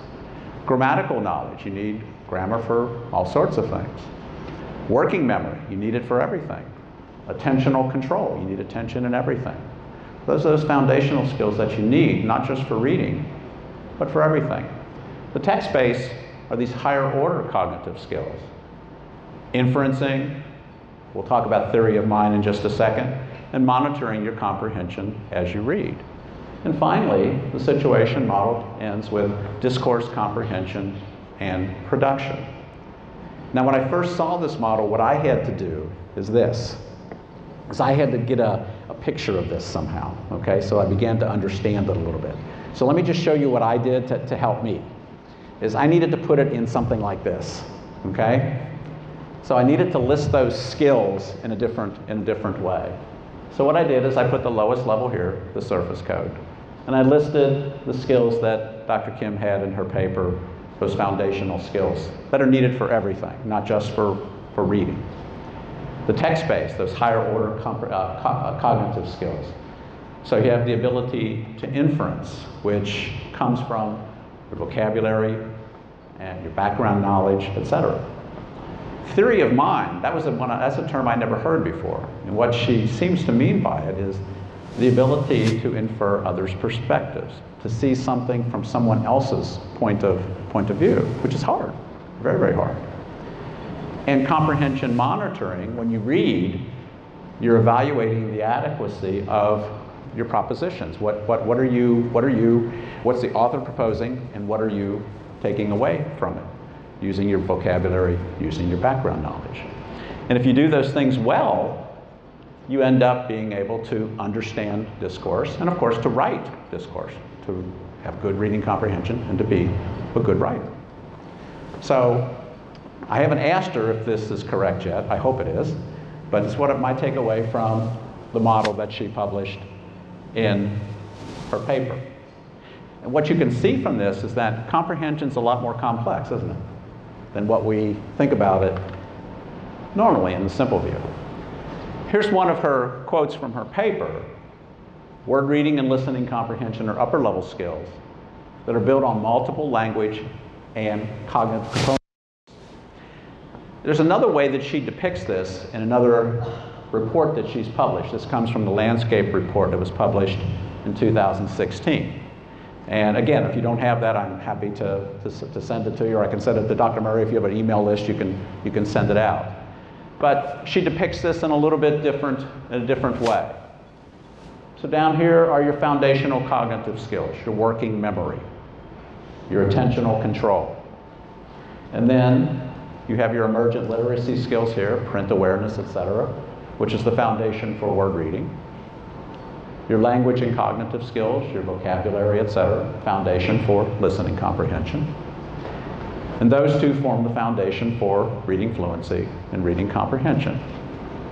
Grammatical knowledge, you need grammar for all sorts of things. Working memory, you need it for everything. Attentional control, you need attention in everything. Those are those foundational skills that you need, not just for reading, but for everything. The text base are these higher order cognitive skills. Inferencing, we'll talk about theory of mind in just a second, and monitoring your comprehension as you read. And finally, the situation model ends with discourse comprehension and production. Now, when I first saw this model, what I had to do is this. Is I had to get a, a picture of this somehow, okay? So I began to understand it a little bit. So let me just show you what I did to, to help me. Is I needed to put it in something like this, okay? So I needed to list those skills in a different, in a different way. So what I did is I put the lowest level here, the surface code. And I listed the skills that Dr. Kim had in her paper, those foundational skills that are needed for everything, not just for, for reading. The text base, those higher order uh, co- uh, cognitive skills. So you have the ability to inference, which comes from your vocabulary and your background knowledge, etc. Theory of mind, that was a, that's a term I never heard before. And what she seems to mean by it is the ability to infer others' perspectives, to see something from someone else's point of, point of view, which is hard, very, very hard. And comprehension monitoring, when you read, you're evaluating the adequacy of your propositions. What, what, what are you, what are you, what's the author proposing, and what are you taking away from it? Using your vocabulary, using your background knowledge. And if you do those things well, you end up being able to understand discourse and, of course, to write discourse, to have good reading comprehension and to be a good writer. So, I haven't asked her if this is correct yet. I hope it is. But it's what it might take away from the model that she published in her paper. And what you can see from this is that comprehension is a lot more complex, isn't it, than what we think about it normally in the simple view. Here's one of her quotes from her paper Word reading and listening comprehension are upper level skills that are built on multiple language and cognitive components. There's another way that she depicts this in another report that she's published. This comes from the Landscape report that was published in 2016. And again, if you don't have that, I'm happy to, to, to, send it to you, or I can send it to Dr. Murray. If you have an email list, you can, you can send it out. But she depicts this in a little bit different, in a different way. So down here are your foundational cognitive skills, your working memory, your attentional control. And then you have your emergent literacy skills here, print awareness, etc., which is the foundation for word reading. Your language and cognitive skills, your vocabulary, etc., foundation for listening comprehension. And those two form the foundation for reading fluency and reading comprehension.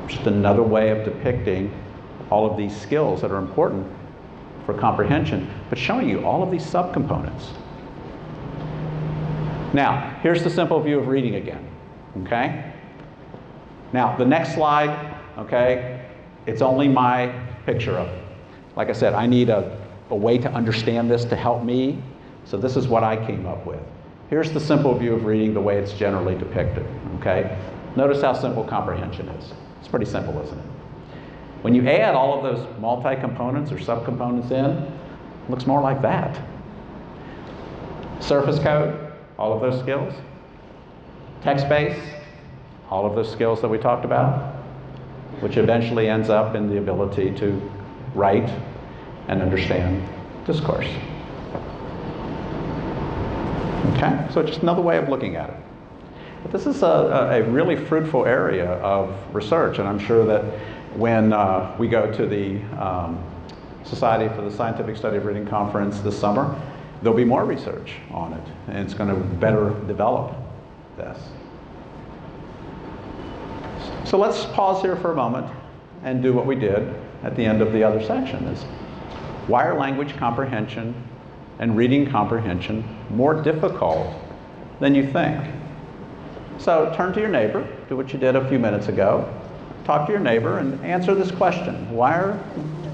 Just another way of depicting all of these skills that are important for comprehension, but showing you all of these subcomponents. Now, here's the simple view of reading again, okay? Now, the next slide, okay, it's only my picture of it. Like I said, I need a, a way to understand this to help me, so this is what I came up with. Here's the simple view of reading the way it's generally depicted, okay? Notice how simple comprehension is. It's pretty simple, isn't it? When you add all of those multi-components or subcomponents in, it looks more like that. Surface code, all of those skills. Text base, all of those skills that we talked about, which eventually ends up in the ability to write and understand discourse. Okay, so just another way of looking at it. But this is a, a really fruitful area of research, and I'm sure that when uh, we go to the um, Society for the Scientific Study of Reading conference this summer, there'll be more research on it, and it's going to better develop this. So let's pause here for a moment and do what we did at the end of the other section is why are language comprehension and reading comprehension more difficult than you think? So turn to your neighbor, do what you did a few minutes ago. Talk to your neighbor and answer this question. Why are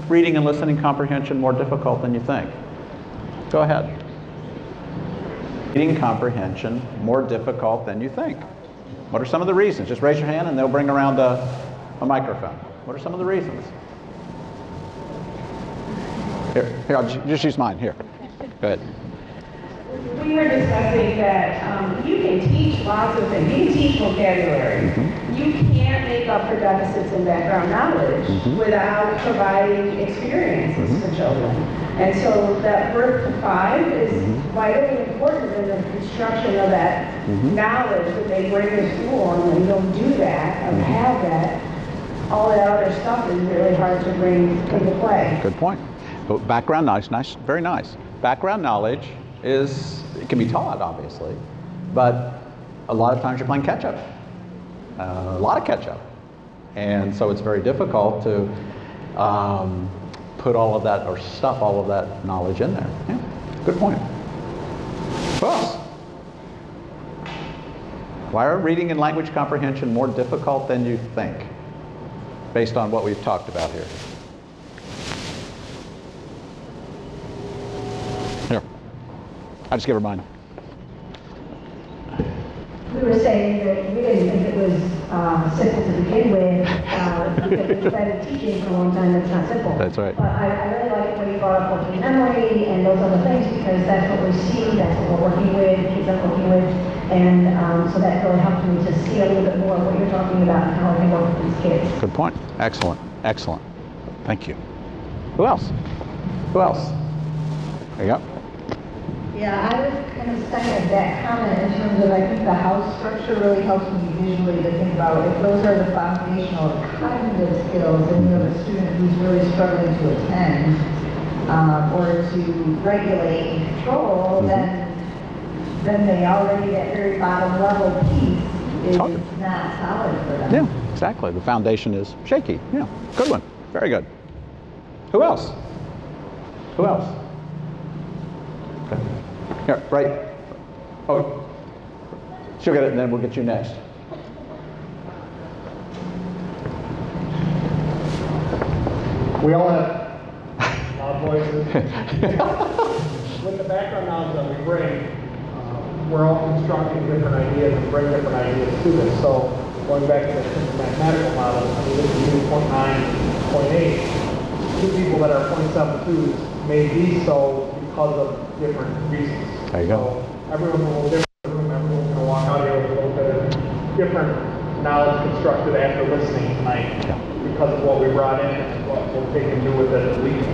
reading and listening comprehension more difficult than you think? Go ahead. Reading comprehension more difficult than you think. What are some of the reasons? Just raise your hand and they'll bring around a, a microphone. What are some of the reasons? Here, here, I'll ju- just use mine. Here. Go ahead. We were discussing that um, you can teach lots of things. You can teach vocabulary. Mm-hmm. You can't make up for deficits in background knowledge mm-hmm. without providing experiences for mm-hmm. children. And so that birth to five is vitally important in the construction of that knowledge that they bring to school. And when you don't do that, or have that, all that other stuff is really hard to bring into play. Good point. But background knowledge, nice, very nice. Background knowledge is, it can be taught, obviously, but a lot of times you're playing catch up. Uh, a lot of catch up. And so it's very difficult to um, put all of that or stuff all of that knowledge in there. Yeah, good point. Else? Why are reading and language comprehension more difficult than you think, based on what we've talked about? Here. I just give her mine. We were saying that we didn't think it was uh, simple to begin with, uh, because we've been teaching for a long time, it's not simple. That's right. But I, I really like when you brought up working memory and those other things, because that's what we see, that's what we're working with, kids are working with. And um, so that really helped me to see a little bit more of what you're talking about and how I can work with these kids. Good point. Excellent. Excellent. Thank you. Who else? Who else? There you go. Yeah, I was kind of second that comment in terms of, I think the house structure really helps me visually to think about if those are the foundational cognitive skills and you have a student who's really struggling to attend, um, or to regulate and control, then, then they already, that very bottom level piece is Totally. not solid for them. Yeah, exactly. The foundation is shaky. Yeah, good one. Very good. Who else? Who else? Okay. Here, right. Oh, she'll get it, and then we'll get you next. We all have loud voices. [LAUGHS] With the background knowledge that we bring, uh, we're all constructing different ideas and bring different ideas to this. So going back to the mathematical model, I mean, this is U point nine, point eight. Two people that are point seven twos may be so because of different reasons. There you go. So everyone's a little different, everyone's gonna walk out here with a little bit of different knowledge constructed after listening tonight because of what we brought in and what we'll take and do with it as leading.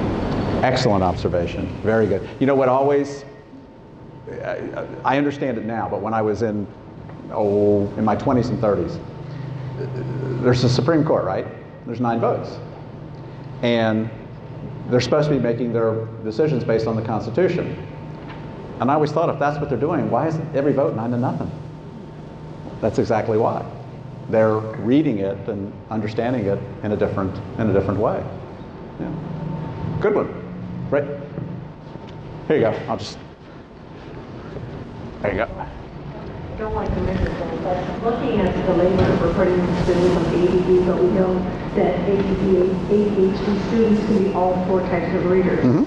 Excellent observation. Very good. You know what always, I, I understand it now, but when I was in, oh, in my 20s and 30s, there's the Supreme Court, right? There's nine votes. And they're supposed to be making their decisions based on the Constitution. And I always thought if that's what they're doing, why isn't every vote nine to nothing? That's exactly why. They're reading it and understanding it in a different, in a different way. Yeah. Good one. Right. Here you go. I'll just. There you go. don't like to measure things, but looking at the labor we're putting students on ADD, but we know that ADD, ADHD students can be all four types of readers. And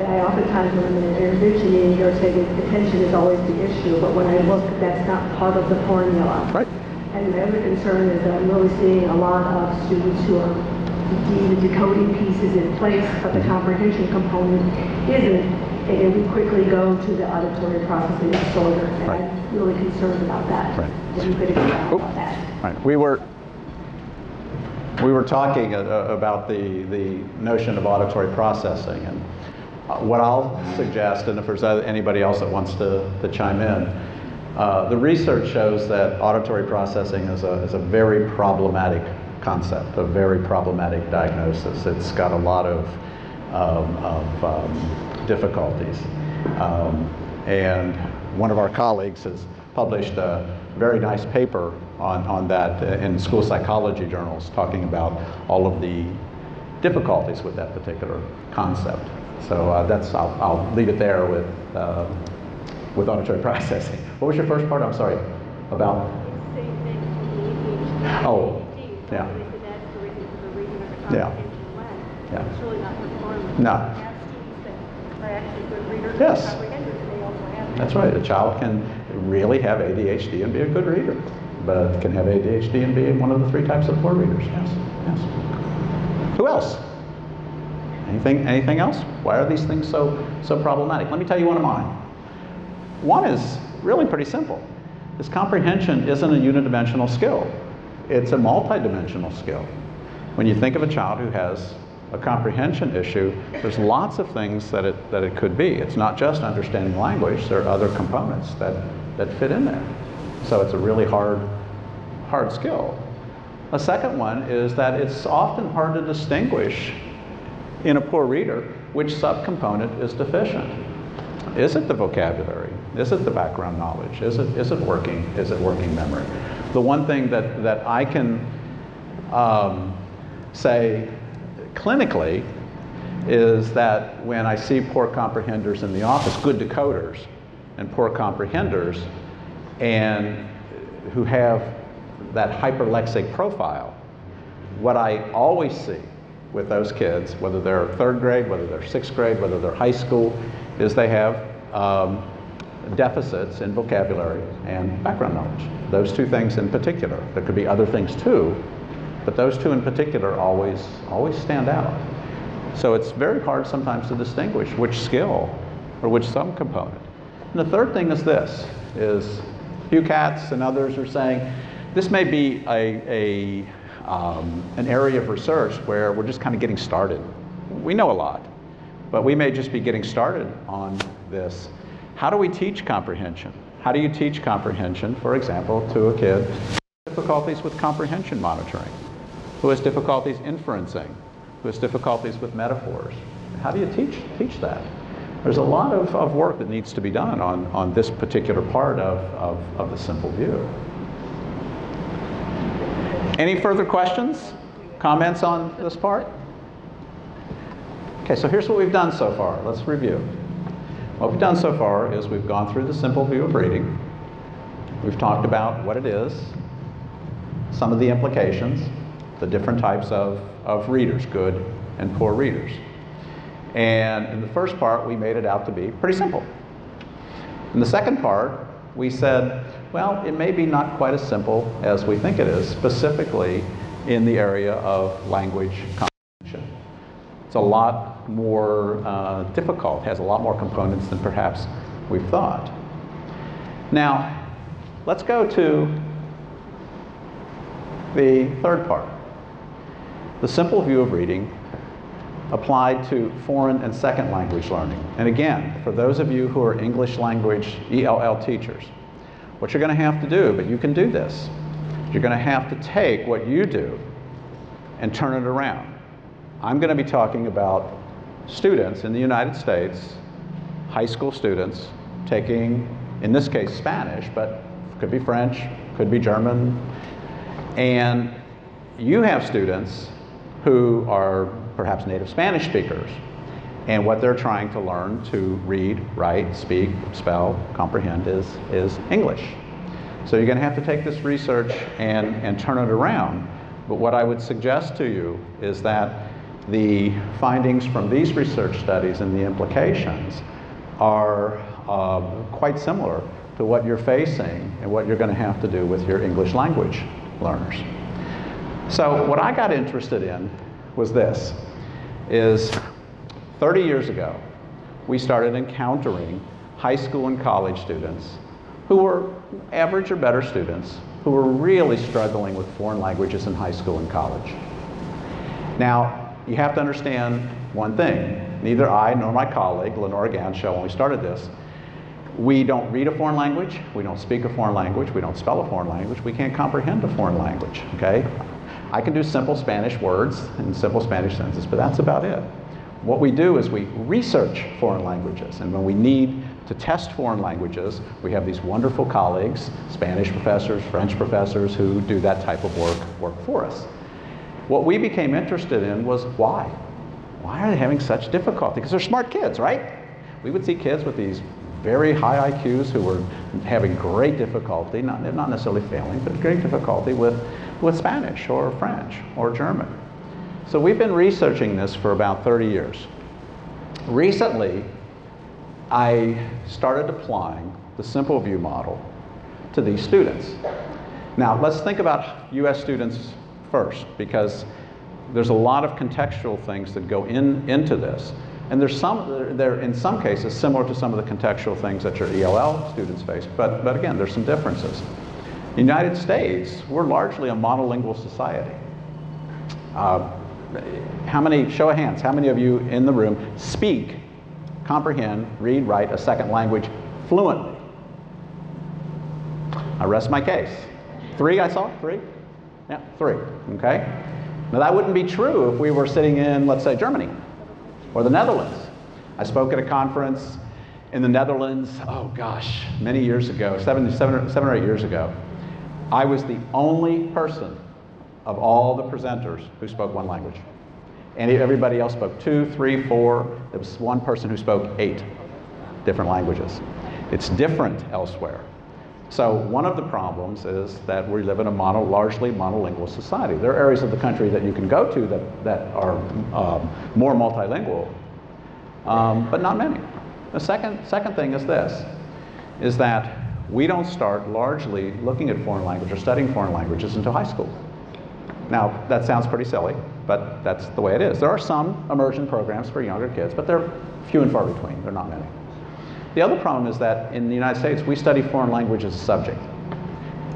I oftentimes, when I'm in an say that attention is always the issue, but when I look, that's not part of the formula. Right. And my other concern is that I'm really seeing a lot of students who are, the the decoding piece is in place, but the comprehension component isn't. And we quickly go to the auditory processing disorder, and Right. I'm really concerned about that. Right. If you could expand that. Right. We were we were talking uh, about the the notion of auditory processing, and uh, what I'll suggest, and if there's uh, anybody else that wants to, to chime in, uh, the research shows that auditory processing is a is a very problematic concept, a very problematic diagnosis. It's got a lot of um, of um, difficulties, um, and one of our colleagues has published a very nice paper on, on that uh, in school psychology journals talking about all of the difficulties with that particular concept. So uh, that's, I'll, I'll leave it there with, uh, with auditory [LAUGHS] processing. What was your first part? I'm sorry. About? Oh, yeah. Yeah. Yeah. No. Yes. That's right. A child can really have ADHD and be a good reader, but can have ADHD and be one of the three types of poor readers. Yes. Yes. Who else? Anything? Anything else? Why are these things so so problematic? Let me tell you one of mine. One is really pretty simple. This comprehension isn't a unidimensional skill. It's a multidimensional skill. When you think of a child who has a comprehension issue, there's lots of things that it, that it could be. It's not just understanding language, there are other components that, that fit in there. So it's a really hard, hard skill. A second one is that it's often hard to distinguish in a poor reader which subcomponent is deficient. Is it the vocabulary? Is it the background knowledge? Is it, is it working? Is it working memory? The one thing that, that I can um, say clinically is that when I see poor comprehenders in the office, good decoders and poor comprehenders, and who have that hyperlexic profile, what I always see with those kids, whether they're third grade, whether they're sixth grade, whether they're high school, is they have um, deficits in vocabulary and background knowledge. Those two things in particular. There could be other things too, but those two in particular always, always stand out. So it's very hard sometimes to distinguish which skill or which subcomponent. And the third thing is this, is Hugh Catts and others are saying, this may be a, a um, an area of research where we're just kind of getting started. We know a lot, but we may just be getting started on this. How do we teach comprehension? How do you teach comprehension, for example, to a kid who has difficulties with comprehension monitoring, who has difficulties inferencing, who has difficulties with metaphors? How do you teach, teach that? There's a lot of, of work that needs to be done on, on this particular part of, of, of the simple view. Any further questions, comments on this part? Okay, so here's what we've done so far. Let's review. What we've done so far is we've gone through the simple view of reading. We've talked about what it is, some of the implications, the different types of, of readers, good and poor readers. And in the first part, we made it out to be pretty simple. In the second part, we said, well, it may be not quite as simple as we think it is, specifically in the area of language comprehension. It's a lot more uh, difficult, has a lot more components than perhaps we've thought. Now, let's go to the third part. The simple view of reading applied to foreign and second language learning. And again, for those of you who are English language ELL teachers, what you're going to have to do, but you can do this, you're going to have to take what you do and turn it around. I'm going to be talking about students in the United States, high school students, taking, in this case, Spanish, but could be French, could be German, and you have students who are perhaps native Spanish speakers, and what they're trying to learn to read, write, speak, spell, comprehend is, is English. So you're going to have to take this research and, and turn it around. But what I would suggest to you is that the findings from these research studies and the implications are uh, quite similar to what you're facing and what you're going to have to do with your English language learners. So what I got interested in was this, is 30 years ago, we started encountering high school and college students who were average or better students who were really struggling with foreign languages in high school and college. Now, you have to understand one thing. Neither I nor my colleague, Leonore Ganschow, when we started this, we don't read a foreign language, we don't speak a foreign language, we don't spell a foreign language, we can't comprehend a foreign language, okay? I can do simple Spanish words and simple Spanish sentences, but that's about it. What we do is we research foreign languages, and when we need to test foreign languages. We have these wonderful colleagues, Spanish professors, French professors, who do that type of work, work for us. What we became interested in was why? Why are they having such difficulty? Because they're smart kids, right? We would see kids with these very high IQs who were having great difficulty, not, not necessarily failing, but great difficulty with, with Spanish or French or German. So we've been researching this for about 30 years. Recently, I started applying the Simple View model to these students. Now, let's think about US students first, because there's a lot of contextual things that go in, into this. And there's some, they're, in some cases similar to some of the contextual things that your ELL students face, but, but again, there's some differences. United States, we're largely a monolingual society. Uh, how many, show of hands, how many of you in the room speak, comprehend, read, write a second language fluently? I rest my case. Three I saw? Three? Yeah, three. Okay? Now that wouldn't be true if we were sitting in, let's say, Germany or the Netherlands. I spoke at a conference in the Netherlands, oh gosh, many years ago, seven, seven, seven or eight years ago. I was the only person of all the presenters who spoke one language. And everybody else spoke two, three, four. There was one person who spoke eight different languages. It's different elsewhere. So one of the problems is that we live in a mono, largely monolingual society. There are areas of the country that you can go to that, that are um, more multilingual, um, but not many. The second, second thing is this, is that we don't start largely looking at foreign language or studying foreign languages until high school. Now, that sounds pretty silly, but that's the way it is. There are some immersion programs for younger kids, but they're few and far between. They're not many. The other problem is that in the United States, we study foreign language as a subject.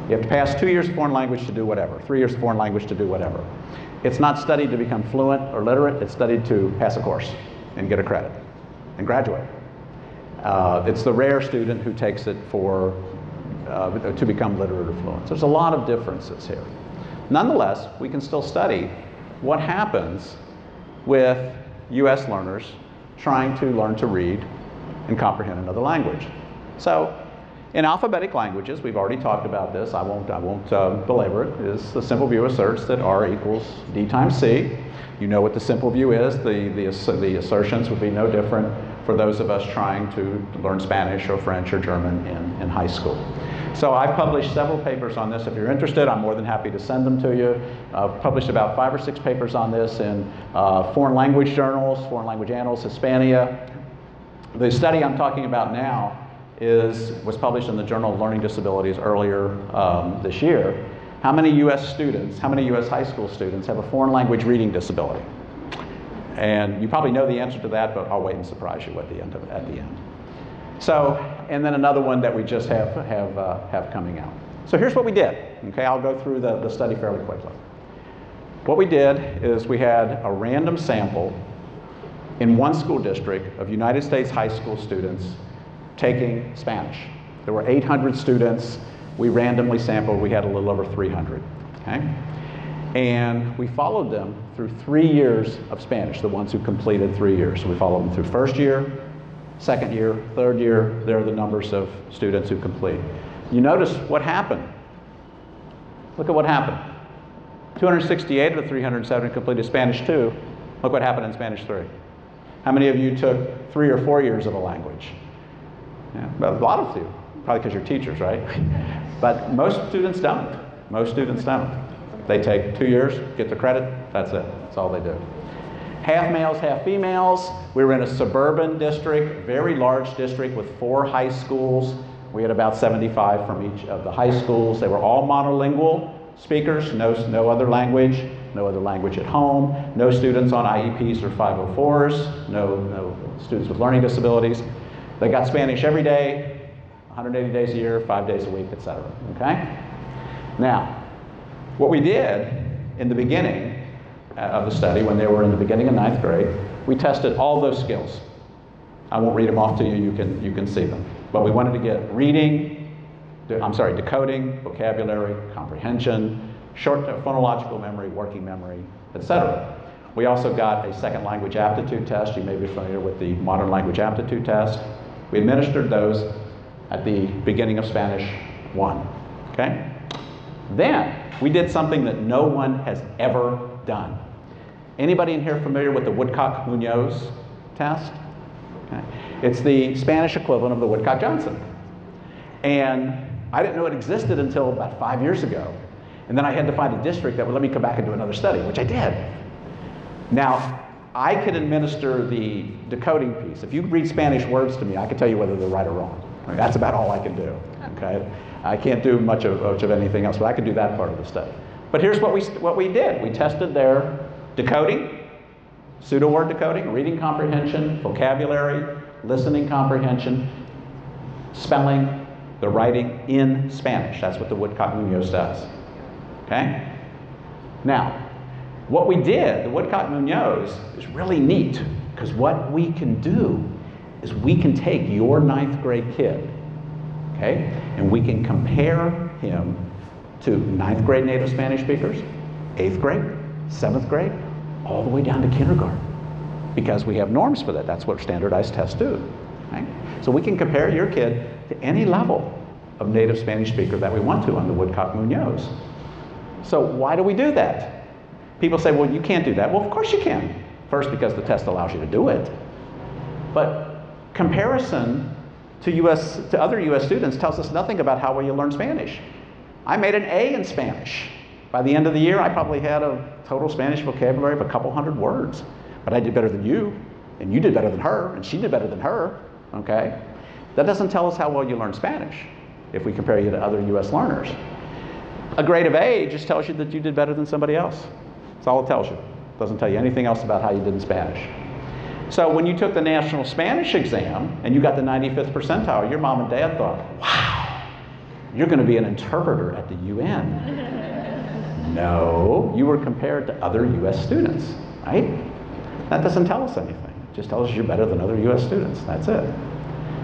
You have to pass two years of foreign language to do whatever, three years of foreign language to do whatever. It's not studied to become fluent or literate, it's studied to pass a course and get a credit and graduate. Uh, it's the rare student who takes it for, uh, to become literate or fluent. So there's a lot of differences here. Nonetheless, we can still study what happens with US learners trying to learn to read and comprehend another language. So in alphabetic languages, we've already talked about this, I won't, I won't uh, belabor it, is the simple view asserts that R equals D times C. You know what the simple view is. The, the, the assertions would be no different for those of us trying to learn Spanish or French or German in, in high school. So I've published several papers on this. If you're interested, I'm more than happy to send them to you. I've published about five or six papers on this in uh, foreign language journals, foreign language annals, Hispania, the study I'm talking about now is, was published in the Journal of Learning Disabilities earlier um, this year. How many US students, how many US high school students have a foreign language reading disability? And you probably know the answer to that, but I'll wait and surprise you at the end. Of, at the end. So, and then another one that we just have, have, uh, have coming out. So here's what we did. Okay, I'll go through the, the study fairly quickly. What we did is we had a random sample in one school district of United States high school students taking Spanish. There were 800 students. We randomly sampled. We had a little over 300. Okay? And we followed them through three years of Spanish, the ones who completed three years. So we followed them through first year, second year, third year. There are the numbers of students who complete. You notice what happened. Look at what happened. 268 of the 370 completed Spanish 2. Look what happened in Spanish 3. How many of you took three or four years of a language? Yeah, a lot of you, probably because you're teachers, right? [LAUGHS] but most students don't. Most students don't. They take two years, get the credit, that's it. That's all they do. Half males, half females. We were in a suburban district, very large district with four high schools. We had about 75 from each of the high schools. They were all monolingual speakers, no, no other language no other language at home, no students on IEPs or 504s, no, no students with learning disabilities. They got Spanish every day, 180 days a year, five days a week, etc. Okay? Now, what we did in the beginning Uh, of the study, when they were in the beginning of ninth grade, we tested all those skills. I won't read them off to you, you can, you can see them. But we wanted to get reading, I'm sorry, decoding, vocabulary, comprehension, short uh, phonological memory, working memory, etc. We also got a second language aptitude test. You may be familiar with the modern language aptitude test. We administered those at the beginning of Spanish 1. Okay? Then we did something that no one has ever done. Anybody in here familiar with the Woodcock-Munoz test? Okay. It's the Spanish equivalent of the Woodcock-Johnson. And I didn't know it existed until about five years ago. And then I had to find a district that would let me come back and do another study, which I did. Now, I could administer the decoding piece. If you read Spanish words to me, I can tell you whether they're right or wrong. That's about all I can do. Okay? I can't do much of, much of anything else, but I can do that part of the study. But here's what we, what we did. We tested their decoding, pseudo word decoding, reading comprehension, vocabulary, listening comprehension, spelling, the writing in Spanish. That's what the Woodcock Munoz does. Okay? Now, what we did, the Woodcock Munoz, is really neat because what we can do is we can take your ninth grade kid, okay, and we can compare him to ninth grade native Spanish speakers, eighth grade, seventh grade, all the way down to kindergarten because we have norms for that. That's what standardized tests do. Right? So we can compare your kid to any level of native Spanish speaker that we want to on the Woodcock Munoz. So why do we do that? People say, well, you can't do that. Well, of course you can. First, because the test allows you to do it. But comparison to, US, to other US students tells us nothing about how well you learn Spanish. I made an A in Spanish. By the end of the year, I probably had a total Spanish vocabulary of a couple hundred words. But I did better than you, and you did better than her, and she did better than her, okay? That doesn't tell us how well you learn Spanish if we compare you to other US learners. A grade of A just tells you that you did better than somebody else. That's all it tells you. It doesn't tell you anything else about how you did in Spanish. So when you took the national Spanish exam and you got the 95th percentile, your mom and dad thought, wow, you're going to be an interpreter at the UN. No, you were compared to other US students, right? That doesn't tell us anything. It just tells us you're better than other US students. That's it.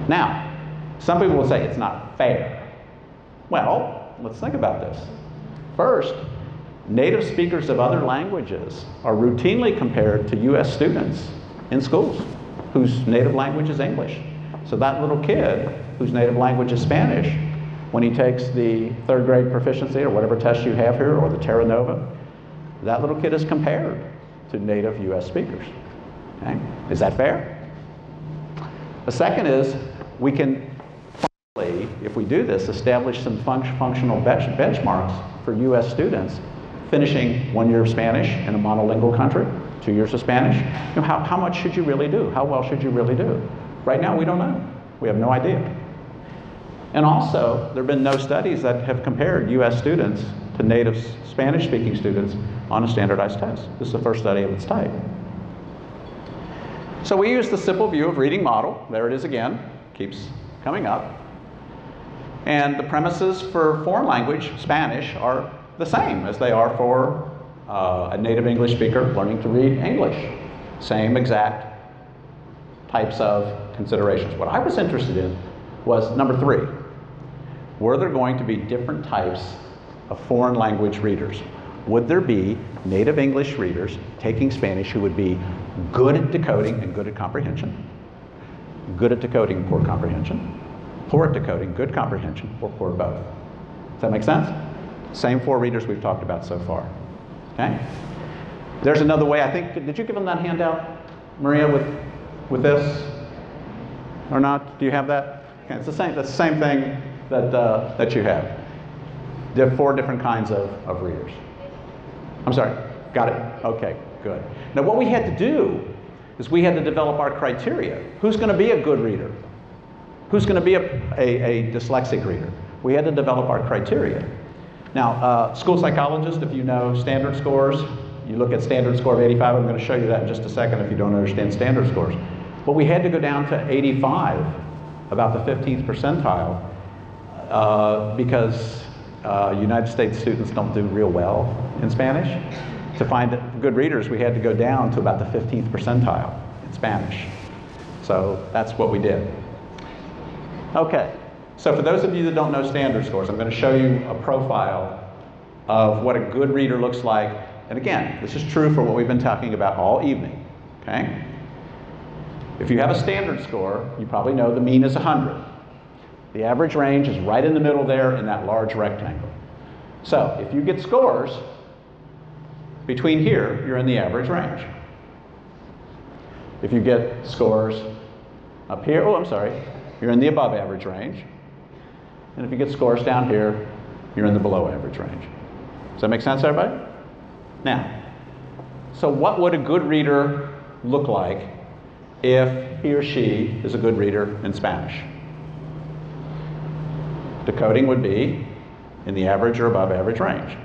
Now, some people will say it's not fair. Well, let's think about this. First, native speakers of other languages are routinely compared to US students in schools whose native language is English. So that little kid whose native language is Spanish, when he takes the third grade proficiency or whatever test you have here, or the Terra Nova, that little kid is compared to native US speakers. Okay? Is that fair? The second is we can finally, if we do this, establish some func- functional bench- benchmarks for US students finishing one year of Spanish in a monolingual country, two years of Spanish. You know, how, how much should you really do? How well should you really do? Right now, we don't know. We have no idea. And also, there have been no studies that have compared US students to native Spanish speaking students on a standardized test. This is the first study of its type. So we use the simple view of reading model. There it is again, keeps coming up. And the premises for foreign language, Spanish, are the same as they are for uh, a native English speaker learning to read English. Same exact types of considerations. What I was interested in was number three were there going to be different types of foreign language readers? Would there be native English readers taking Spanish who would be good at decoding and good at comprehension? Good at decoding poor comprehension? Poor at decoding, good comprehension, or poor both? Does that make sense? Same four readers we've talked about so far. Okay? There's another way. I think, did you give them that handout, Maria, with, with this? Or not? Do you have that? Okay, it's the same, the same thing that, uh, that you have. There are four different kinds of, of readers. I'm sorry, got it? Okay, good. Now, what we had to do is we had to develop our criteria. Who's going to be a good reader? Who's going to be a, a, a, dyslexic reader? We had to develop our criteria. Now, uh, school psychologist, if you know standard scores, you look at standard score of 85. I'm going to show you that in just a second if you don't understand standard scores. But we had to go down to 85, about the 15th percentile, uh, because uh, United States students don't do real well in Spanish. To find good readers, we had to go down to about the 15th percentile in Spanish. So that's what we did. Okay, so for those of you that don't know standard scores, I'm going to show you a profile of what a good reader looks like. And again, this is true for what we've been talking about all evening. Okay? If you have a standard score, you probably know the mean is 100. The average range is right in the middle there in that large rectangle. So if you get scores between here, you're in the average range. If you get scores up here, oh, I'm sorry, you're in the above average range. And if you get scores down here, you're in the below average range. Does that make sense, everybody? Now, so what would a good reader look like if he or she is a good reader in Spanish? Decoding would be in the average or above average range.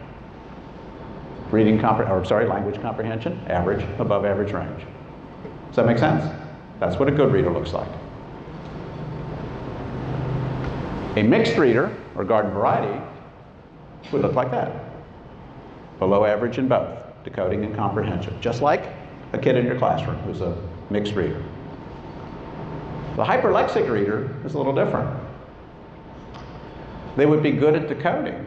Reading, compre- or sorry, language comprehension, average, above average range. Does that make sense? That's what a good reader looks like. A mixed reader, or garden variety, would look like that. Below average in both, decoding and comprehension. Just like a kid in your classroom who's a mixed reader. The hyperlexic reader is a little different. They would be good at decoding,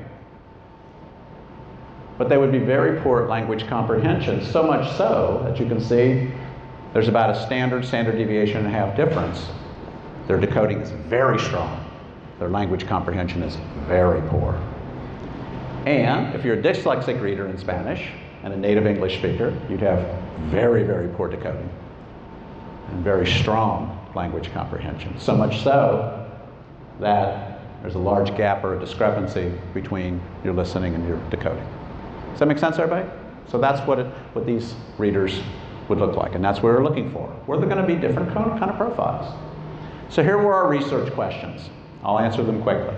but they would be very poor at language comprehension, so much so that you can see there's about a standard, standard deviation and a half difference. Their decoding is very strong. Their language comprehension is very poor. And if you're a dyslexic reader in Spanish and a native English speaker, you'd have very, very poor decoding and very strong language comprehension. So much so that there's a large gap or a discrepancy between your listening and your decoding. Does that make sense, everybody? So that's what, it, what these readers would look like, and that's what we're looking for. Where there going to be different kind of profiles. So here were our research questions. I'll answer them quickly.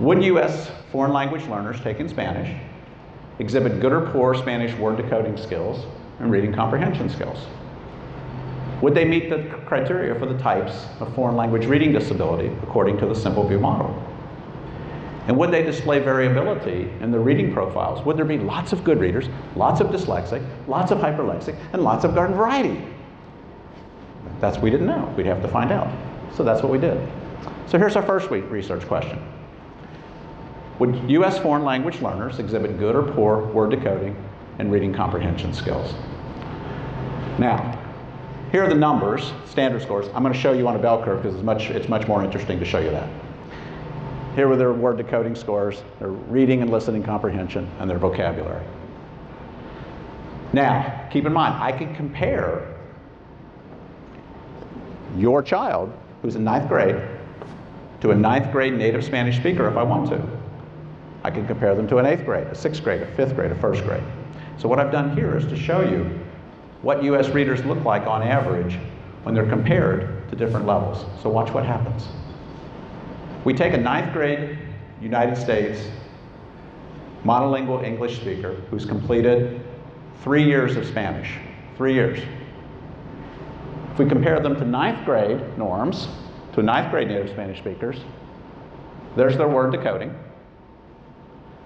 Would U.S. foreign language learners taking Spanish exhibit good or poor Spanish word decoding skills and reading comprehension skills? Would they meet the criteria for the types of foreign language reading disability according to the Simple View model? And would they display variability in their reading profiles? Would there be lots of good readers, lots of dyslexic, lots of hyperlexic, and lots of garden variety? That's what we didn't know. We'd have to find out. So that's what we did. So here's our first week research question. Would U.S. foreign language learners exhibit good or poor word decoding and reading comprehension skills? Now, here are the numbers, standard scores. I'm going to show you on a bell curve because it's much, it's much more interesting to show you that. Here were their word decoding scores, their reading and listening comprehension, and their vocabulary. Now, keep in mind, I can compare your child, who's in ninth grade, to a ninth grade native Spanish speaker if I want to. I can compare them to an eighth grade, a sixth grade, a fifth grade, a first grade. So what I've done here is to show you what US readers look like on average when they're compared to different levels. So watch what happens. We take a ninth grade United States monolingual English speaker who's completed three years of Spanish, three years. If we compare them to ninth grade norms, to ninth grade native Spanish speakers, there's their word decoding,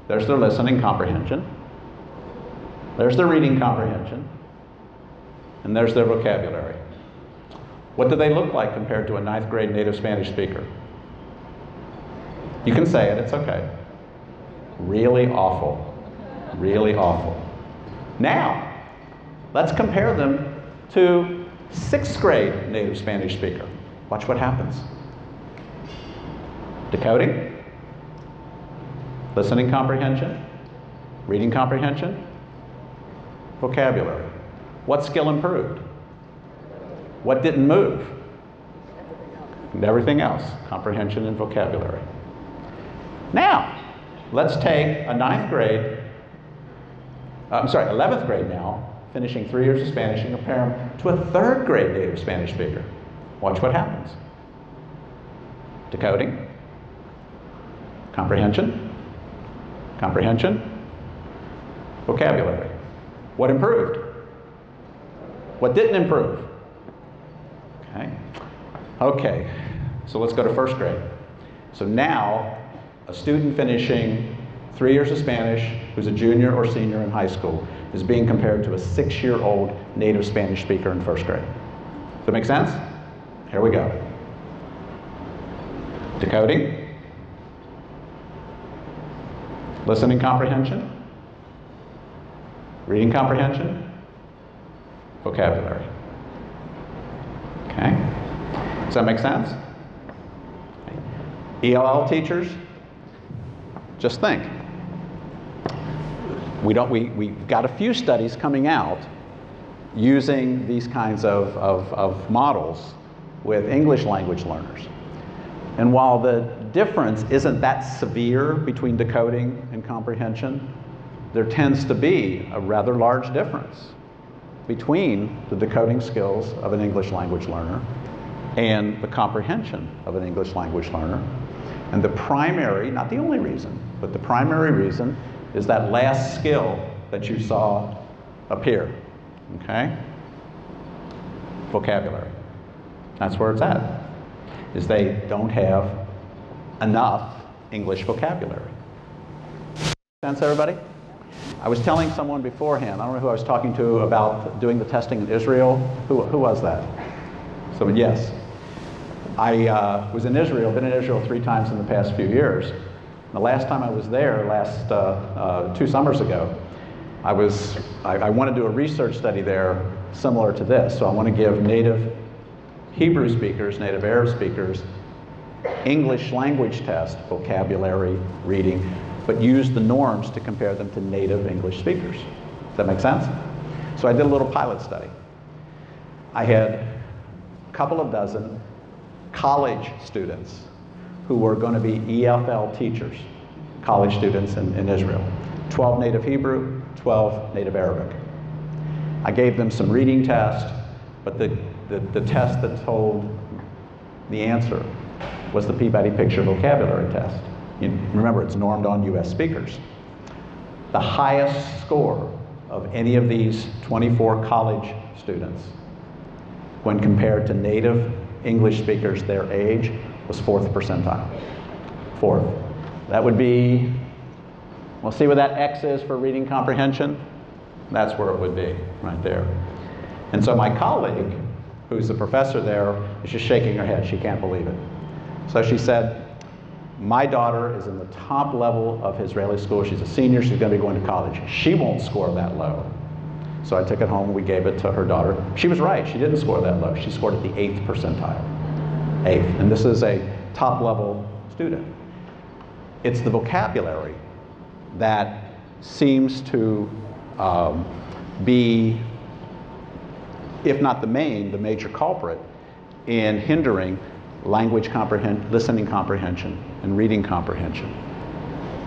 there's their listening comprehension, there's their reading comprehension, and there's their vocabulary. What do they look like compared to a ninth grade native Spanish speaker? You can say it, it's okay. Really awful. Really awful. Now, let's compare them to sixth grade native Spanish speaker. Watch what happens. Decoding, listening comprehension, reading comprehension, vocabulary. What skill improved? What didn't move? And everything else, comprehension and vocabulary. Now, let's take a ninth grade, uh, I'm sorry, 11th grade now, finishing three years of Spanish, and compare them to a third grade native Spanish speaker. Watch what happens. Decoding, comprehension, comprehension, vocabulary. What improved? What didn't improve? Okay. Okay, so let's go to first grade. So now, a student finishing three years of Spanish who's a junior or senior in high school is being compared to a six year old native Spanish speaker in first grade. Does that make sense? Here we go. Decoding, listening comprehension, reading comprehension, vocabulary. Okay? Does that make sense? ELL teachers, just think. We don't, we, we've got a few studies coming out using these kinds of, of, of models with English language learners. And while the difference isn't that severe between decoding and comprehension, there tends to be a rather large difference between the decoding skills of an English language learner and the comprehension of an English language learner. And the primary, not the only reason, but the primary reason is that last skill that you saw appear. Okay? Vocabulary. That's where it's at. Is they don't have enough English vocabulary. Sense, everybody? I was telling someone beforehand, I don't know who I was talking to about doing the testing in Israel. Who, who was that? Someone, yes. I uh, was in Israel, been in Israel three times in the past few years. The last time I was there, last uh, uh, two summers ago, I was I, I want to do a research study there similar to this. So I want to give native Hebrew speakers, native Arab speakers, English language test, vocabulary, reading, but use the norms to compare them to native English speakers. Does that make sense? So I did a little pilot study. I had a couple of dozen college students who were going to be EFL teachers, college students in, in Israel. 12 native Hebrew, 12 native Arabic. I gave them some reading tests, but the, the, the test that told the answer was the Peabody Picture Vocabulary Test. Remember, it's normed on US speakers. The highest score of any of these 24 college students when compared to native English speakers their age was fourth percentile. Fourth. That would be, we'll see what that X is for reading comprehension. That's where it would be, right there. And so my colleague, who's the professor there, is just shaking her head. She can't believe it. So she said, my daughter is in the top level of Israeli school. She's a senior. She's going to be going to college. She won't score that low. So I took it home. We gave it to her daughter. She was right. She didn't score that low. She scored at the eighth percentile. Eighth. And this is a top level student. It's the vocabulary that seems to um, be, if not the main, the major culprit in hindering language comprehend, listening comprehension and reading comprehension.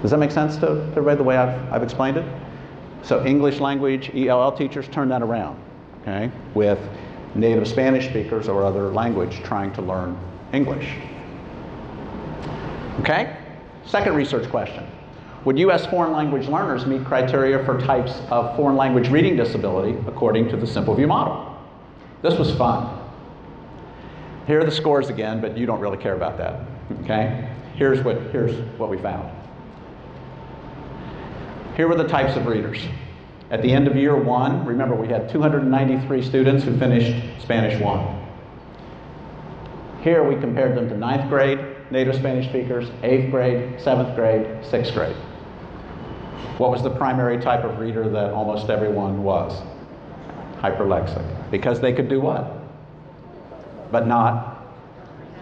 Does that make sense to, to everybody the way I've, I've explained it? So English language ELL teachers turn that around, okay, with native Spanish speakers or other language trying to learn English. Okay? Second research question. Would U.S. foreign language learners meet criteria for types of foreign language reading disability according to the Simple View model? This was fun. Here are the scores again, but you don't really care about that. Okay? Here's what, here's what we found. Here were the types of readers. At the end of year one, remember we had 293 students who finished Spanish 1. Here we compared them to ninth grade native Spanish speakers, eighth grade, seventh grade, sixth grade. What was the primary type of reader that almost everyone was? Hyperlexic. Because they could do what? But not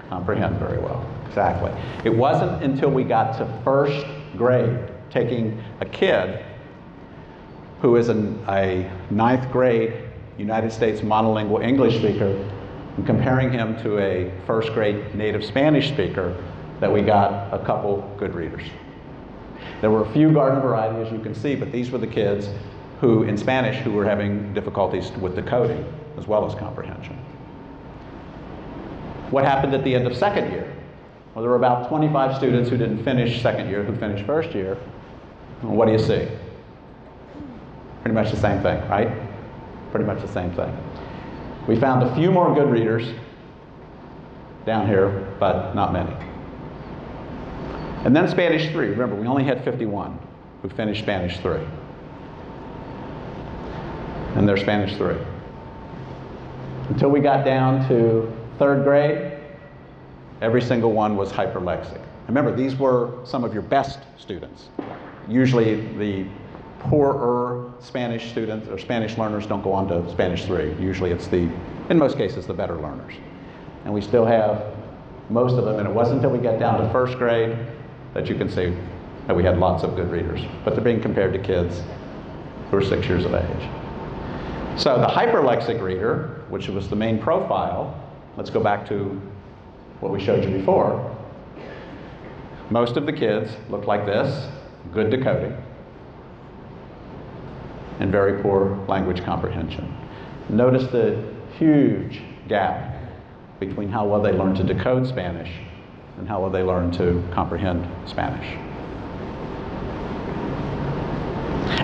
comprehend very well. Exactly. It wasn't until we got to first grade, taking a kid who is an, a ninth grade United States monolingual English speaker and comparing him to a first grade native Spanish speaker that we got a couple good readers. There were a few garden variety, as you can see, but these were the kids who, in Spanish, who were having difficulties with decoding as well as comprehension. What happened at the end of second year? Well, there were about 25 students who didn't finish second year, who finished first year. What do you see? Pretty much the same thing, right? Pretty much the same thing. We found a few more good readers down here, but not many. And then Spanish 3. Remember, we only had 51 who finished Spanish 3. And they're Spanish 3. Until we got down to third grade, every single one was hyperlexic. Remember, these were some of your best students. Usually the poorer Spanish students or Spanish learners don't go on to Spanish 3. Usually it's the, in most cases, the better learners. and we still have most of them, and it wasn't until we got down to first grade that you can see that we had lots of good readers. But they're being compared to kids who are six years of age. So the hyperlexic reader, which was the main profile, let's go back to what we showed you before. Most of the kids look like this, good decoding, and very poor language comprehension. Notice the huge gap between how well they learn to decode Spanish and how well they learn to comprehend Spanish.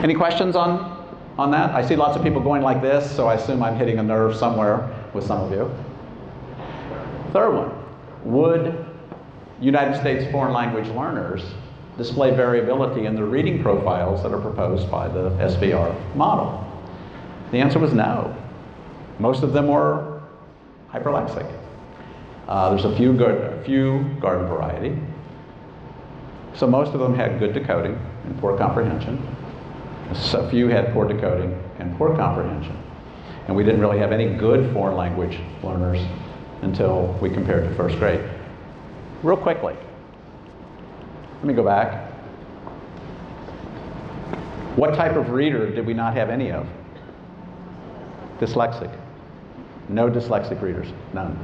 Any questions on, on that? I see lots of people going like this, so I assume I'm hitting a nerve somewhere with some of you. Third one, would United States foreign language learners display variability in the reading profiles that are proposed by the SVR model? The answer was no. Most of them were hyperlexic. Uh, there's a few, good, a few garden variety. So most of them had good decoding and poor comprehension. A few had poor decoding and poor comprehension. And we didn't really have any good foreign language learners until we compared to first grade. Real quickly, let me go back. What type of reader did we not have any of? Dyslexic. No dyslexic readers, none.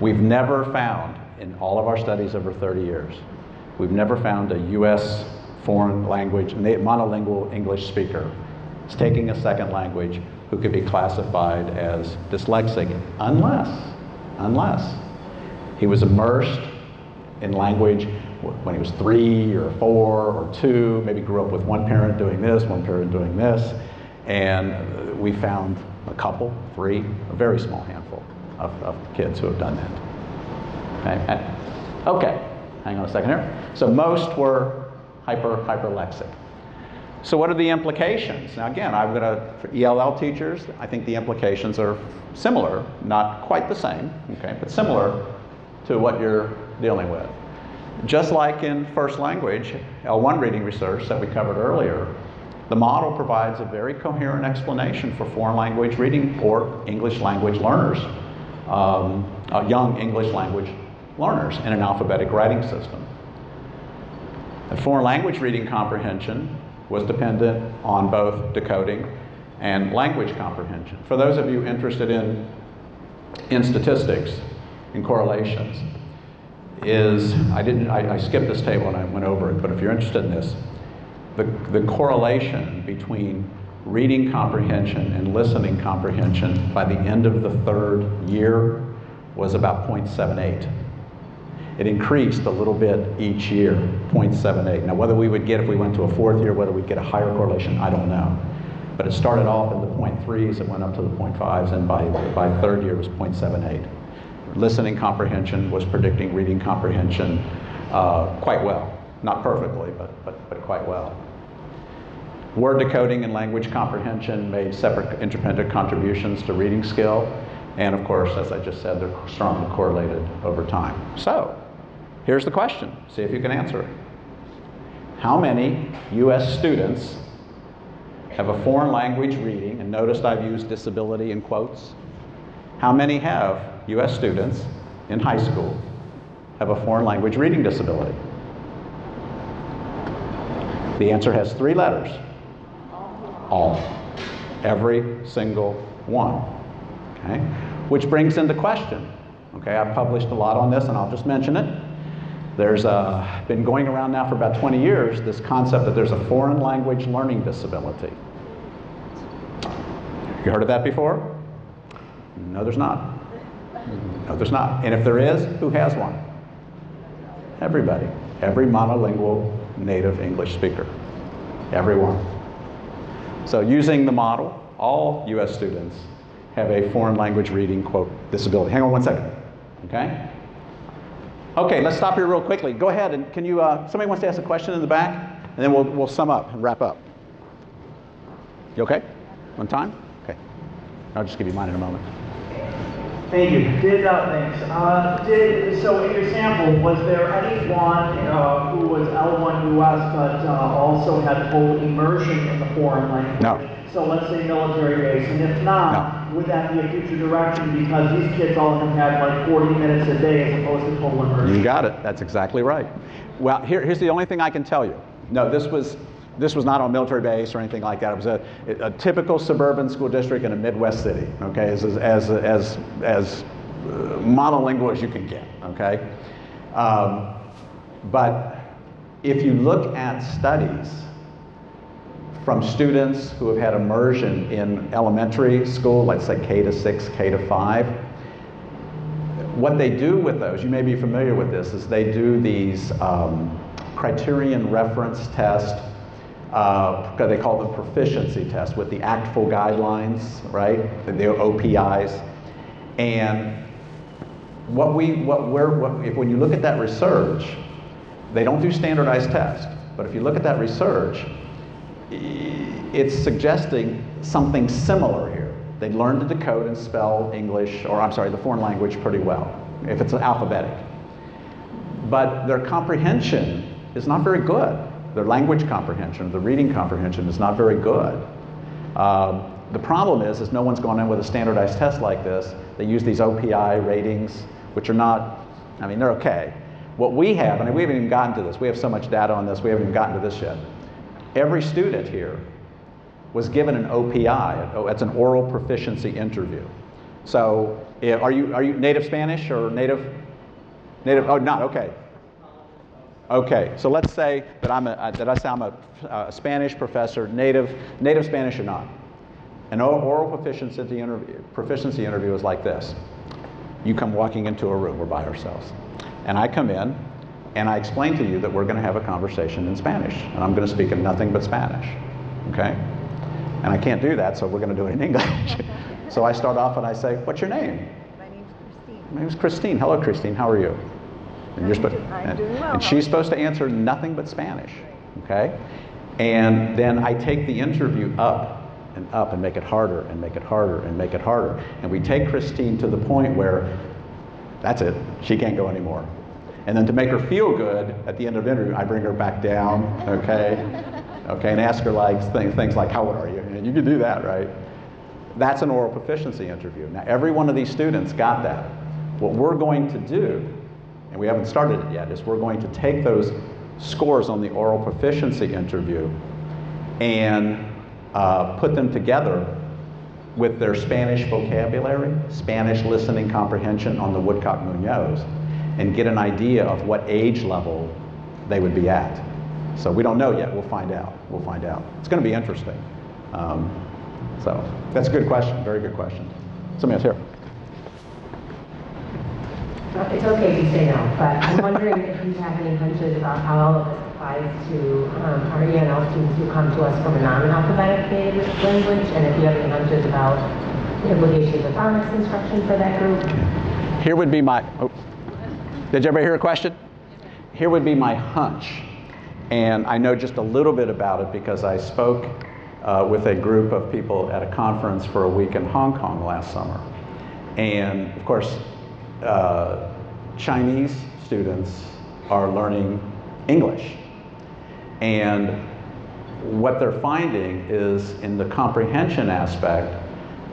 We've never found, in all of our studies over 30 years, we've never found a U.S. foreign language, monolingual English speaker is taking a second language who could be classified as dyslexic unless, unless he was immersed in language when he was three or four or two, maybe grew up with one parent doing this, one parent doing this, and we found a couple, three, a very small handful of, of kids who have done that. Okay? okay, hang on a second here. So most were hyper hyperlexic. So what are the implications? Now again, I'm going to, for ELL teachers, I think the implications are similar, not quite the same, okay, but similar to what you're dealing with. Just like in first language, L1 reading research that we covered earlier, the model provides a very coherent explanation for foreign language reading or English language learners, um, uh, young English language learners in an alphabetic writing system. The foreign language reading comprehension was dependent on both decoding and language comprehension. For those of you interested in, in statistics, in correlations, is, I didn't, I, I skipped this table and I went over it, but if you're interested in this, the, the correlation between reading comprehension and listening comprehension by the end of the third year was about 0.78. It increased a little bit each year, 0.78. Now, whether we would get, if we went to a fourth year, whether we'd get a higher correlation, I don't know. But it started off in the 0.3s, it went up to the 0.5s, and by, by third year it was 0.78. Listening comprehension was predicting reading comprehension uh, quite well. Not perfectly, but, but, but quite well. Word decoding and language comprehension made separate independent contributions to reading skill. And of course, as I just said, they're strongly correlated over time. So, here's the question. See if you can answer it. How many U.S. students have a foreign language reading, and notice I've used disability in quotes. How many have U.S. students in high school have a foreign language reading disability? The answer has three letters. All. Every single one. Okay? Which brings into question. Okay, I've published a lot on this and I'll just mention it. There's uh, been going around now for about 20 years this concept that there's a foreign language learning disability. You heard of that before? No, there's not. No, there's not. And if there is, who has one? Everybody. Every monolingual native English speaker. Everyone. So using the model, all U.S. students have a foreign language reading, quote, disability. Hang on one second, okay? Okay, let's stop here real quickly. Go ahead and can you, uh, somebody wants to ask a question in the back? And then we'll, we'll sum up and wrap up. You okay? On time? Okay. I'll just give you mine in a moment. Thank you. Did, uh, thanks. Uh, did, so in your sample, was there anyone uh, who was L1 US but uh, also had full immersion in the foreign language? No. So let's say military base, and if not, would that be a future direction? Because these kids all have had like 40 minutes a day as opposed to total immersion. You got it. That's exactly right. Well, here, here's the only thing I can tell you. No, this was this was not on a military base or anything like that. It was a, a typical suburban school district in a Midwest city. Okay, as as as as uh, monolingual as you can get. Okay, um, but if you look at studies from students who have had immersion in elementary school, let's say K to 6, K to 5, what they do with those, you may be familiar with this, is they do these um, criterion reference test, uh, they call them proficiency tests with the ACTFL guidelines, right? The, the OPIs. And what we, what we're, what, if, when you look at that research, they don't do standardized tests, but if you look at that research, it's suggesting something similar here. They learn to decode and spell English, or I'm sorry, the foreign language pretty well, if it's alphabetic. But their comprehension is not very good. Their language comprehension, the reading comprehension is not very good. Um, the problem is, is no one's gone in with a standardized test like this. They use these OPI ratings, which are not, I mean, they're okay. What we have, and we haven't even gotten to this, we have so much data on this, we haven't even gotten to this yet. Every student here was given an OPI, that's an oral proficiency interview. So eh, are you, are you native Spanish or native? Native, oh, not, okay. Okay, so let's say that I'm a, that I say I'm a, a Spanish professor, native, native Spanish or not. An oral proficiency interview, proficiency interview is like this. You come walking into a room, we're by ourselves. And I come in, and I explain to you that we're going to have a conversation in Spanish, and I'm going to speak in nothing but Spanish. Okay? And I can't do that, so we're going to do it in English. [LAUGHS] so I start off and I say, What's your name? My name's Christine. My name's Christine. Hello, Christine. How are you? And, you're supposed, I'm and, doing well. and she's supposed to answer nothing but Spanish. Okay? And then I take the interview up and up and make it harder and make it harder and make it harder. And we take Christine to the point where that's it. She can't go anymore. And then to make her feel good at the end of the interview, I bring her back down, okay? Okay, and ask her like things, things like, how old are you? And you can do that, right? That's an oral proficiency interview. Now, every one of these students got that. What we're going to do, and we haven't started it yet, is we're going to take those scores on the oral proficiency interview and uh, put them together with their Spanish vocabulary, Spanish listening comprehension on the Woodcock Munoz, and get an idea of what age level they would be at. So we don't know yet. We'll find out. We'll find out. It's going to be interesting. Um, so that's a good question. Very good question. Somebody else here. Uh, It's okay if you say no, but I'm wondering if you have any hunches about how all of this applies to um, our ENL students who come to us from a non-alphabetic native language, and if you have any hunches about the implications of phonics instruction for that group. Here would be my. Oh, did everybody hear a question? Here would be my hunch, and I know just a little bit about it because I spoke uh, with a group of people at a conference for a week in Hong Kong last summer, and of course, uh, Chinese students are learning English, and what they're finding is in the comprehension aspect,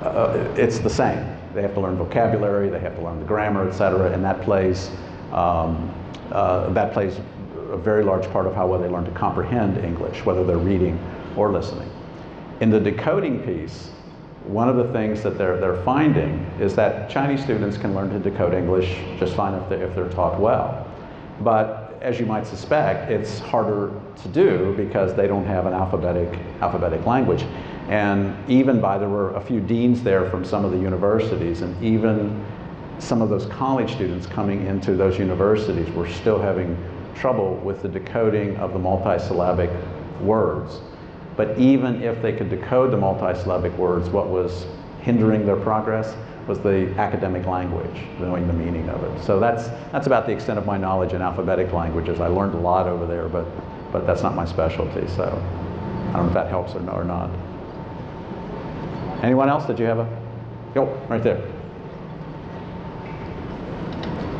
uh, it's the same. They have to learn vocabulary, they have to learn the grammar, et cetera, and that plays, um, uh, that plays a very large part of how well they learn to comprehend English, whether they're reading or listening. In the decoding piece, one of the things that they're, they're finding is that Chinese students can learn to decode English just fine if, they, if they're taught well. But as you might suspect, it's harder to do because they don't have an alphabetic, alphabetic language. And even by, there were a few deans there from some of the universities, and even some of those college students coming into those universities were still having trouble with the decoding of the multisyllabic words. But even if they could decode the multisyllabic words, what was hindering their progress was the academic language, knowing the meaning of it. So that's, that's about the extent of my knowledge in alphabetic languages. I learned a lot over there, but, but that's not my specialty. So I don't know if that helps or, or not. Anyone else? Did you have a? Yo, right there.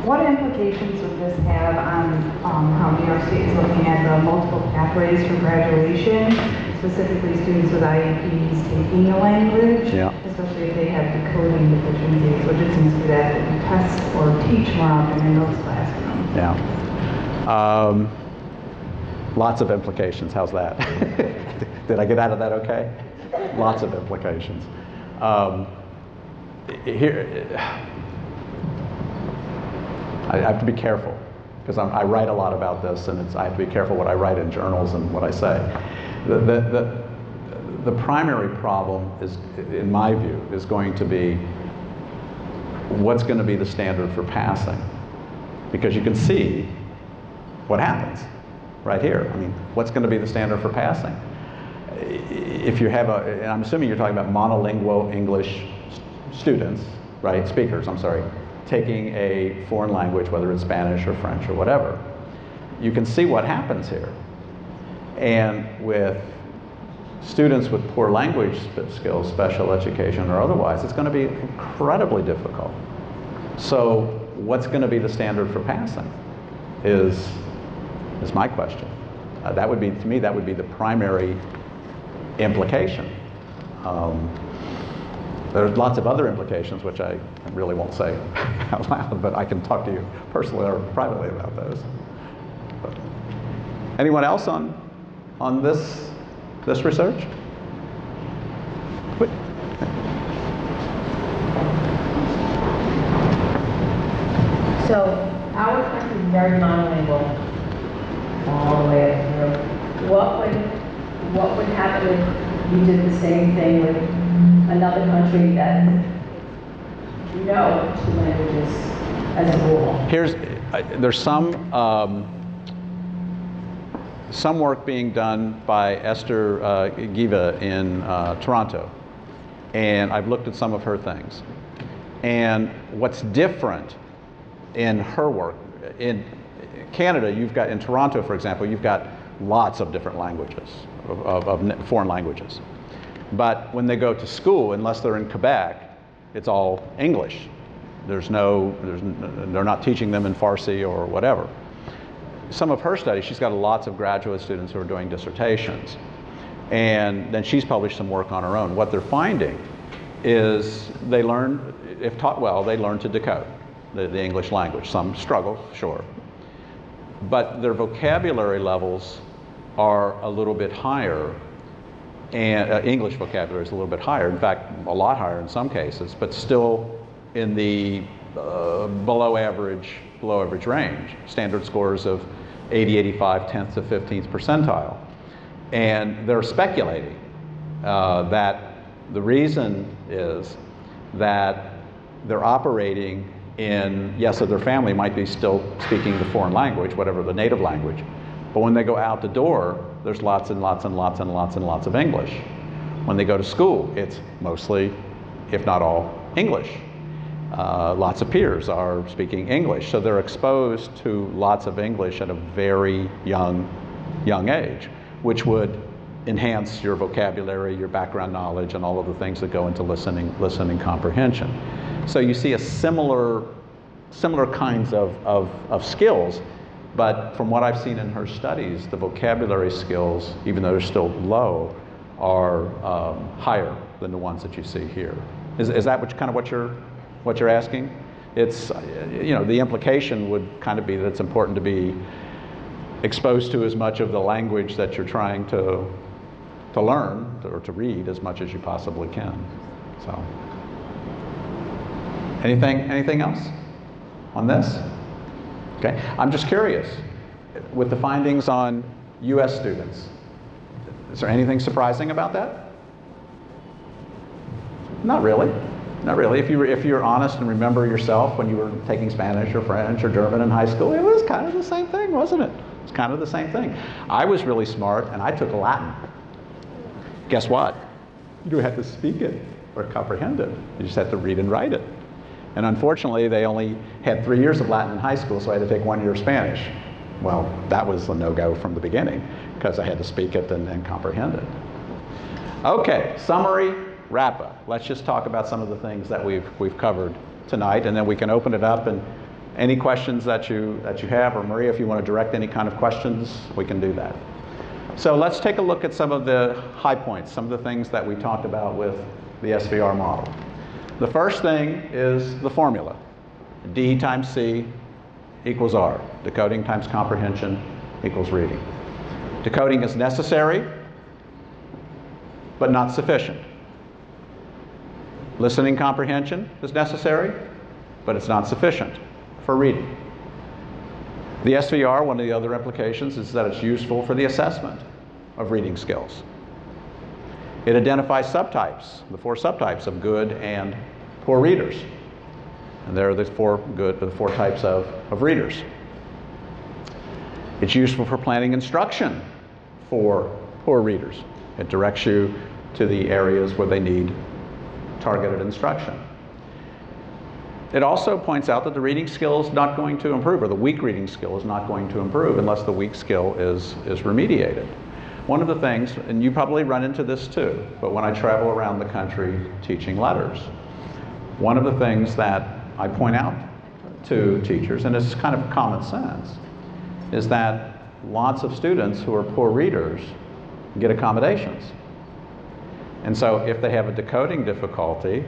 What implications would this have on um, how New York State is looking at the multiple pathways for graduation? specifically students with IEPs taking a language. Yeah. Especially if they have decoding deficiencies, which it seems to be that we test or teach more often in those classrooms. Yeah. Um, lots of implications. How's that? [LAUGHS] Did I get out of that okay? Lots of implications. Um, here, I have to be careful because I write a lot about this, and it's, I have to be careful what I write in journals and what I say. The, the, the, the primary problem is, in my view, is going to be what's going to be the standard for passing, because you can see what happens right here. I mean, what's going to be the standard for passing? If you have a, and I'm assuming you're talking about monolingual English students, right, speakers, I'm sorry, taking a foreign language, whether it's Spanish or French or whatever, you can see what happens here. And with students with poor language skills, special education or otherwise, it's going to be incredibly difficult. So what's going to be the standard for passing is, is my question. Uh, that would be, to me, that would be the primary implication. Um, there's lots of other implications, which I really won't say [LAUGHS] out loud, but I can talk to you personally or privately about those. But anyone else on, on this, this research? So our country is very monolingual all the way through. What would, what would happen if you did the same thing with another country that no two languages as a rule? Here's, there's some, um, some work being done by Esther uh, Geva in uh, Toronto, and I've looked at some of her things. And what's different in her work, in Canada, you've got, in Toronto, for example, you've got lots of different languages, of, of, of foreign languages. But when they go to school, unless they're in Quebec, it's all English. There's no, there's, they're not teaching them in Farsi or whatever. Some of her studies, she's got lots of graduate students who are doing dissertations. And then she's published some work on her own. What they're finding is they learn, if taught well, they learn to decode the, the English language. Some struggle, sure. But their vocabulary levels are a little bit higher and uh, English vocabulary is a little bit higher, in fact, a lot higher in some cases, but still in the uh, below average, below average range. Standard scores of 80, 85, 10th to 15th percentile. And they're speculating uh, that the reason is that they're operating in, yes, so their family might be still speaking the foreign language, whatever the native language, but when they go out the door, there's lots and lots and lots and lots and lots of English. When they go to school, it's mostly, if not all, English. Uh, lots of peers are speaking English, so they're exposed to lots of English at a very young, young age, which would enhance your vocabulary, your background knowledge, and all of the things that go into listening, listening comprehension. So you see a similar, similar kinds of, of, of skills but from what I've seen in her studies, the vocabulary skills, even though they're still low, are um, higher than the ones that you see here. Is, is that what, kind of what you're, what you're asking? It's, you know, the implication would kind of be that it's important to be exposed to as much of the language that you're trying to, to learn or to read as much as you possibly can. So, anything, anything else on this? Okay? I'm just curious, with the findings on US students, is there anything surprising about that? Not really. Not really. If, you if you're honest and remember yourself when you were taking Spanish or French or German in high school, it was kind of the same thing, wasn't it? It's kind of the same thing. I was really smart and I took Latin. Guess what? You don't have to speak it or comprehend it. You just have to read and write it. And unfortunately, they only had three years of Latin in high school, so I had to take one year of Spanish. Well, that was a no-go from the beginning because I had to speak it and, and comprehend it. Okay, summary, wrap up. Let's just talk about some of the things that we've, we've covered tonight, and then we can open it up and any questions that you, that you have, or Maria, if you want to direct any kind of questions, we can do that. So let's take a look at some of the high points, some of the things that we talked about with the SVR model. The first thing is the formula. D times C equals R. Decoding times comprehension equals reading. Decoding is necessary, but not sufficient. Listening comprehension is necessary, but it's not sufficient for reading. The SVR, one of the other implications, is that it's useful for the assessment of reading skills. It identifies subtypes, the four subtypes of good and poor readers. And there are the four good, the four types of, of readers. It's useful for planning instruction for poor readers. It directs you to the areas where they need targeted instruction. It also points out that the reading skill is not going to improve, or the weak reading skill is not going to improve unless the weak skill is, is remediated. One of the things, and you probably run into this too, but when I travel around the country teaching LETRS, one of the things that I point out to teachers, and it's kind of common sense, is that lots of students who are poor readers get accommodations. And so if they have a decoding difficulty,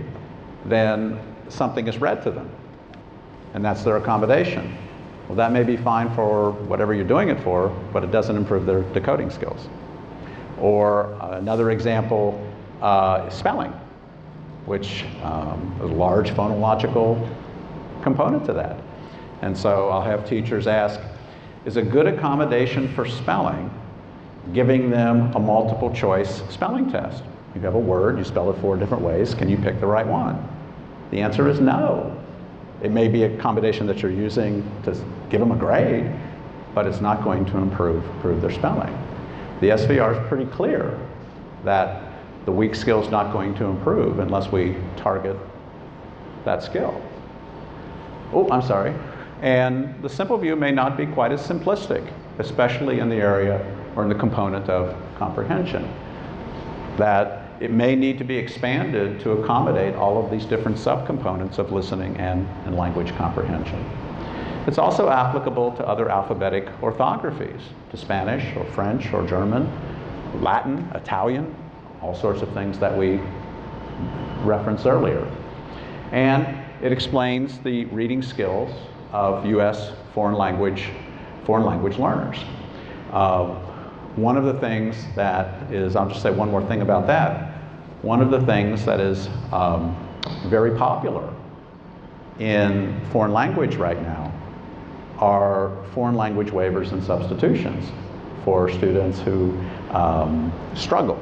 then something is read to them. And that's their accommodation. Well, that may be fine for whatever you're doing it for, but it doesn't improve their decoding skills. Or another example, uh, spelling, which um, is a large phonological component to that. And so I'll have teachers ask, is a good accommodation for spelling giving them a multiple choice spelling test? You have a word, you spell it four different ways, can you pick the right one? The answer is no. It may be a combination that you're using to give them a grade, but it's not going to improve, improve their spelling. The SVR is pretty clear that the weak skill is not going to improve unless we target that skill. Oh, I'm sorry. And the simple view may not be quite as simplistic, especially in the area or in the component of comprehension. That it may need to be expanded to accommodate all of these different subcomponents of listening and, and language comprehension. It's also applicable to other alphabetic orthographies, to Spanish or French or German, Latin, Italian, all sorts of things that we referenced earlier. And it explains the reading skills of U.S. foreign language, foreign language learners. Uh, one of the things that is, I'll just say one more thing about that. One of the things that is um, very popular in foreign language right now are foreign language waivers and substitutions for students who um, struggle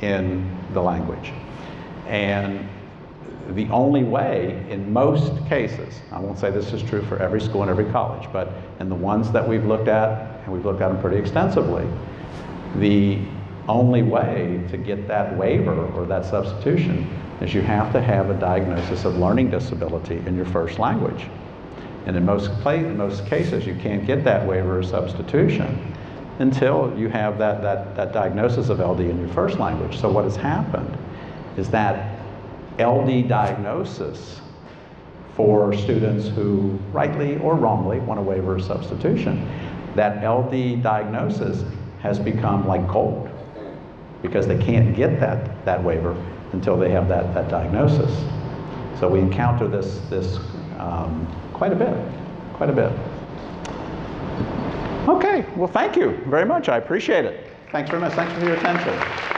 in the language. And the only way, in most cases, I won't say this is true for every school and every college, but in the ones that we've looked at, and we've looked at them pretty extensively, the only way to get that waiver or that substitution is you have to have a diagnosis of learning disability in your first language. And in most, in most cases, you can't get that waiver or substitution until you have that, that, that diagnosis of LD in your first language. So what has happened is that LD diagnosis for students who rightly or wrongly want a waiver or substitution, that LD diagnosis has become like gold because they can't get that, that waiver until they have that, that diagnosis. So we encounter this, this um, quite a bit, quite a bit. Okay, well thank you very much. I appreciate it. Thanks very much. Thanks for your attention.